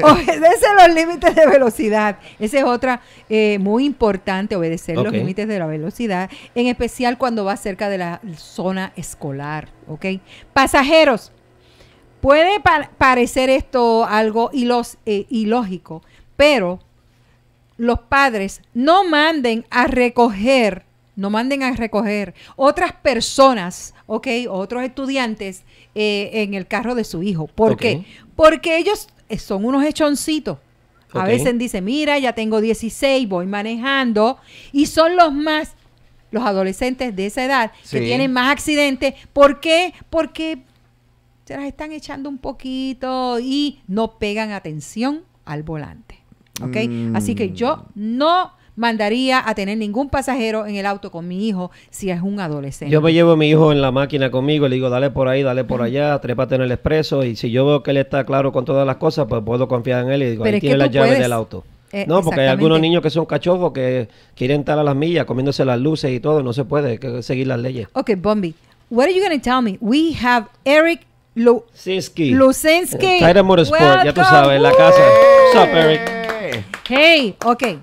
Obedece los límites de velocidad. Esa es otra eh, muy importante, obedecer los límites de la velocidad, en especial cuando va cerca de la zona escolar. ¿Ok? Pasajeros. Puede pa- parecer esto algo ilos- eh, ilógico, pero los padres no manden a recoger, no manden a recoger otras personas, ¿ok? Otros estudiantes eh, en el carro de su hijo. ¿Por qué? Porque ellos eh, son unos hechoncitos. A veces dicen, mira, ya tengo 16, voy manejando. Y son los más, los adolescentes de esa edad, que tienen más accidentes. ¿Por qué? Porque se las están echando un poquito y no pegan atención al volante. ¿Ok? Mm. Así que yo no mandaría a tener ningún pasajero en el auto con mi hijo si es un adolescente. Yo me llevo a mi hijo en la máquina conmigo, le digo, dale por ahí, dale por allá, trépate en el expreso, y si yo veo que él está claro con todas las cosas, pues puedo confiar en él y digo, Pero ahí tiene las llaves puedes- del auto. Eh, no, porque hay algunos niños que son cachorros que quieren estar a las millas comiéndose las luces y todo, no se puede, hay que seguir las leyes. Ok, Bombi, what are you going to tell me? We have Eric Lu Sinsky. Lucinski. Eh, Titan Motorsport, ya tú Welcome. sabes, en la casa. What's up, Eric? Hey, okay.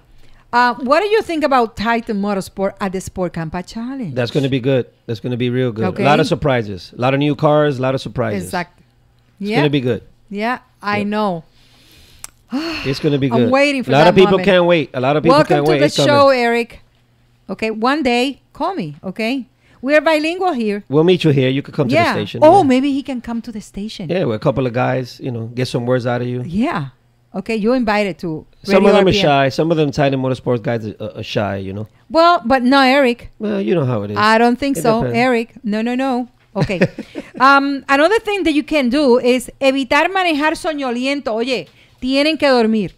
Uh, what do you think about Titan Motorsport at the Sport Campa Challenge? That's going to be good. That's going to be real good. Okay. A lot of surprises. A lot of new cars, a lot of surprises. Exact. It's Yeah. going to be good. Yeah, I know. It's going to be good. I'm waiting for a lot of people moment. can't wait. A lot of people Welcome can't to wait. the It's coming. show, Eric. Okay, one day, call me, okay? We're bilingual here. We'll meet you here. You could come yeah. to the station. Oh, yeah. maybe he can come to the station. Yeah, with a couple of guys, you know, get some words out of you. Yeah. Okay, you invited to. Some of them are shy. Some of them Titan Motorsports guys are, are shy, you know. Well, but no, Eric. Well, you know how it is. I don't think It so, depends. Eric. No, no, no. Okay. um, another thing that you can do is evitar manejar soñoliento. Oye, tienen que dormir.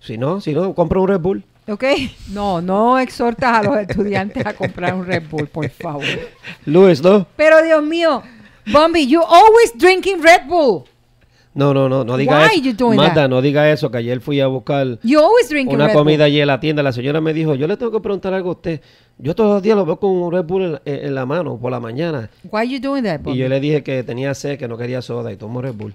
Si no, si no, compra un Red Bull. ¿Ok? No, no exhortas a los estudiantes a comprar un Red Bull, por favor. Luis, no. Pero Dios mío, Bombi, you always drinking Red Bull. No, no, no, no diga Why eso. you doing Magda, that? no diga eso, que ayer fui a buscar You always drinking una comida allí en la tienda. La señora me dijo, yo le tengo que preguntar algo a usted. Yo todos los días lo veo con un Red Bull en, en- en la mano por la mañana. Why you doing that, Y yo le dije que tenía sed, que no quería soda y tomó Red Bull.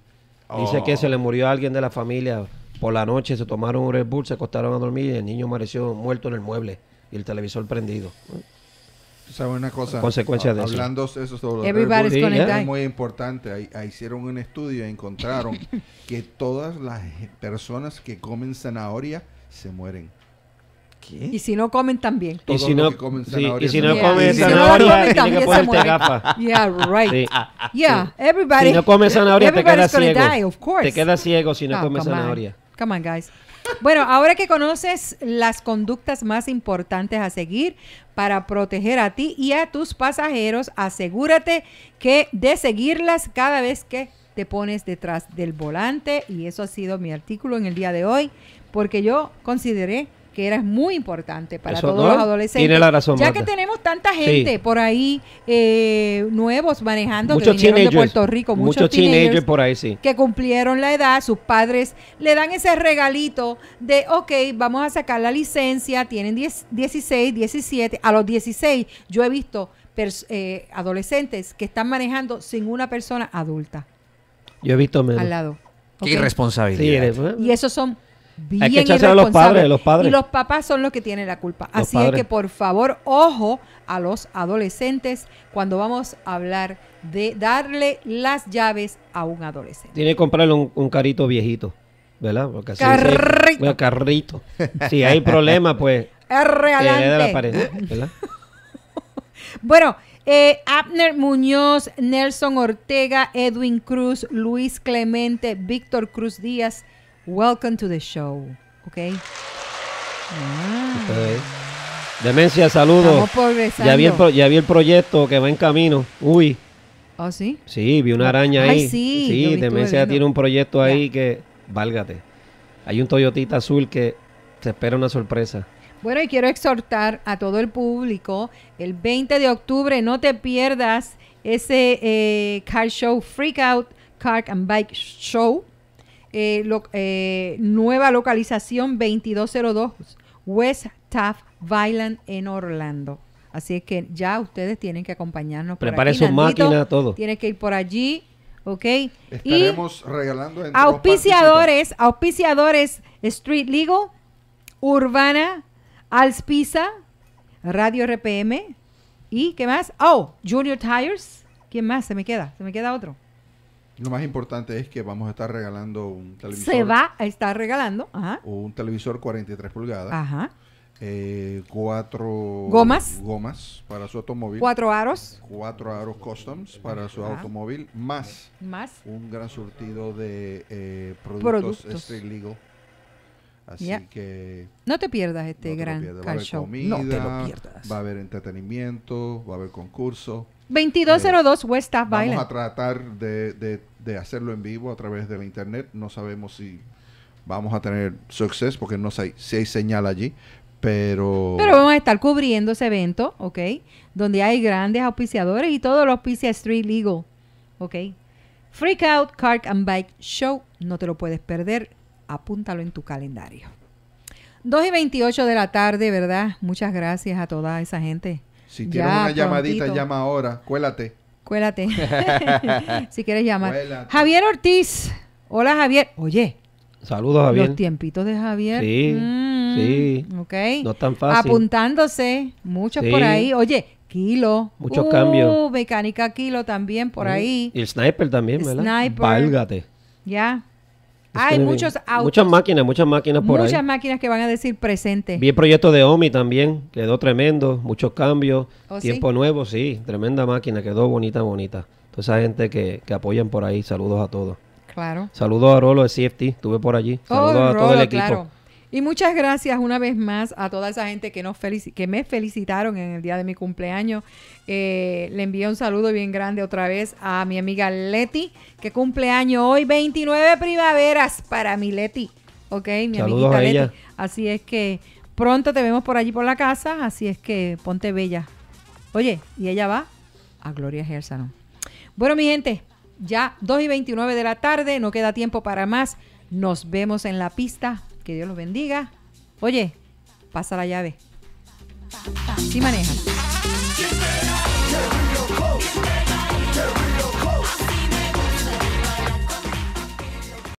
Dice Oh. que se le murió a alguien de la familia por la noche, se tomaron un Red Bull, se acostaron a dormir y el niño amaneció muerto en el mueble y el televisor prendido. ¿Sabes una cosa? Consecuencias de eso. Hablando de eso sobre los Everybody's Red Bull, es muy importante. Ahí, ahí hicieron un estudio y encontraron que todas las personas que comen zanahoria se mueren. Y si no comen también. Y si los no, comen sí, zanahoria y si no si no la zanahoria, comen, tienes también que ponerte gafas. Yeah, right. Sí. Yeah, everybody. Si no comes zanahoria, te quedas ciego. die, of course. Te quedas ciego si no Oh, comes come on. zanahoria. Come on, guys. Bueno, ahora que conoces las conductas más importantes a seguir para proteger a ti y a tus pasajeros, asegúrate que de seguirlas cada vez que te pones detrás del volante. Y eso ha sido mi artículo en el día de hoy porque yo consideré que era muy importante para Eso todos no, los adolescentes. tiene la razón, ya Marta. que tenemos tanta Sí. gente por ahí eh, nuevos manejando Muchos que vinieron de. Puerto Rico, muchos, Muchos teenagers teenagers por ahí, sí. que cumplieron la edad, sus padres le dan ese regalito de, ok, vamos a sacar la licencia, tienen 10, 16, 17, a los 16 yo he visto pers- eh, adolescentes que están manejando sin una persona adulta Yo he visto menos. al lado. Qué irresponsabilidad. Sí, eres-. Y esos son bien Hay que echárselo a los padres, los padres. Y los papás son los que tienen la culpa. Los Así es que por favor, ojo a los adolescentes cuando vamos a hablar de darle las llaves a un adolescente. Tiene que comprarle un, un carrito viejito, ¿verdad? Porque así- Carrito. Carrito. Si hay problema, pues... La pared, ¿verdad? Bueno, eh, Abner Muñoz, Nelson Ortega, Edwin Cruz, Luis Clemente, Víctor Cruz Díaz, welcome to the show. ¿Ok? Ah, Ustedes. Demencia, saludos. Ya vi, el pro- ya vi el proyecto que va en camino. Uy, ¿Oh, sí? sí, vi una araña Ay, ahí. sí, estuve Demencia tiene un proyecto ahí que, válgate. Hay un Toyotita azul que se espera una sorpresa. Bueno, y quiero exhortar a todo el público, el 20 de octubre no te pierdas ese eh, car show, Freak Out Car and Bike Show, eh, lo- eh, nueva localización 2202 West Taft Vineland en Orlando. Así es que ya ustedes tienen que acompañarnos. por Prepare aquí, sus Nandito. máquinas, todo. Tiene que ir por allí, ¿ok? Y Estaremos regalando entre los auspiciadores, auspiciadores Street Legal, Urbana, Alspiza, Radio RPM y ¿qué más? Oh, Junior Tires. ¿Quién más? Se me queda, se me queda otro. Lo más importante es que vamos a estar regalando un televisor. Se va a estar regalando, ajá, Un televisor 43 pulgadas. ajá, eh, cuatro Gomas. gomas para su automóvil. cuatro aros Cuatro aros customs para su Ajá. automóvil. Más más. un gran surtido de eh, productos, Productos. Street Legal. Así que No te pierdas este no te gran pierdas. Va car show. comida, no te lo pierdas. va a haber entretenimiento, va a haber concurso. 2202 West Taft Vamos a tratar de, de- de hacerlo en vivo a través de la internet. No sabemos si vamos a tener success porque no sé si hay señal allí, pero... Pero vamos a estar cubriendo ese evento, ¿ok? Donde hay grandes auspiciadores y todo lo auspicia Street Legal, ¿ok? Freak Out Car and Bike Show, no te lo puedes perder, apúntalo en tu calendario. 2 y 28 de la tarde, ¿verdad? Muchas gracias a toda esa gente. si tienes Ya una llamadita, prontito. llama ahora. Cuélate. Cuélate. si quieres llamar. Cuélate. Javier Ortiz. Hola, Javier. Oye, Saludos, Javier. los tiempitos de Javier. Sí, Mm, sí. Ok. No es tan fácil. Apuntándose. Muchos Sí. por ahí. Oye, Kilo. Muchos Uh, cambios. Mecánica Kilo también por Mm. ahí. Y el sniper también, ¿verdad? Sniper. Válgate. Ya. Hay muchos autos. Muchas máquinas, muchas máquinas por muchas ahí. máquinas que van a decir presente. Vi el proyecto de OMI también, quedó tremendo, muchos cambios, ¿Oh, tiempo sí? nuevo, sí, tremenda máquina, quedó bonita, bonita. Toda esa gente que, que apoyan por ahí, saludos a todos. Claro. Saludos a Rolo de CFT, estuve por allí. Oh, Saludos a todo Rolo, el equipo. claro. Y muchas gracias una vez más a toda esa gente que, nos que me felicitaron en el día de mi cumpleaños. Eh, le envío un saludo bien grande otra vez a mi amiga Leti, que cumpleaños hoy, 29 primaveras para mi Leti. Ok, mi Saludos amiguita a Leti. ella. Así es que pronto te vemos por allí por la casa, así es que ponte bella. Oye, y ella va a Gloria Hair Salon. Bueno, mi gente, ya 2 y 29 de la tarde, no queda tiempo para más. Nos vemos en la pista. Que Dios los bendiga. Oye, pasa la llave. Si manejas.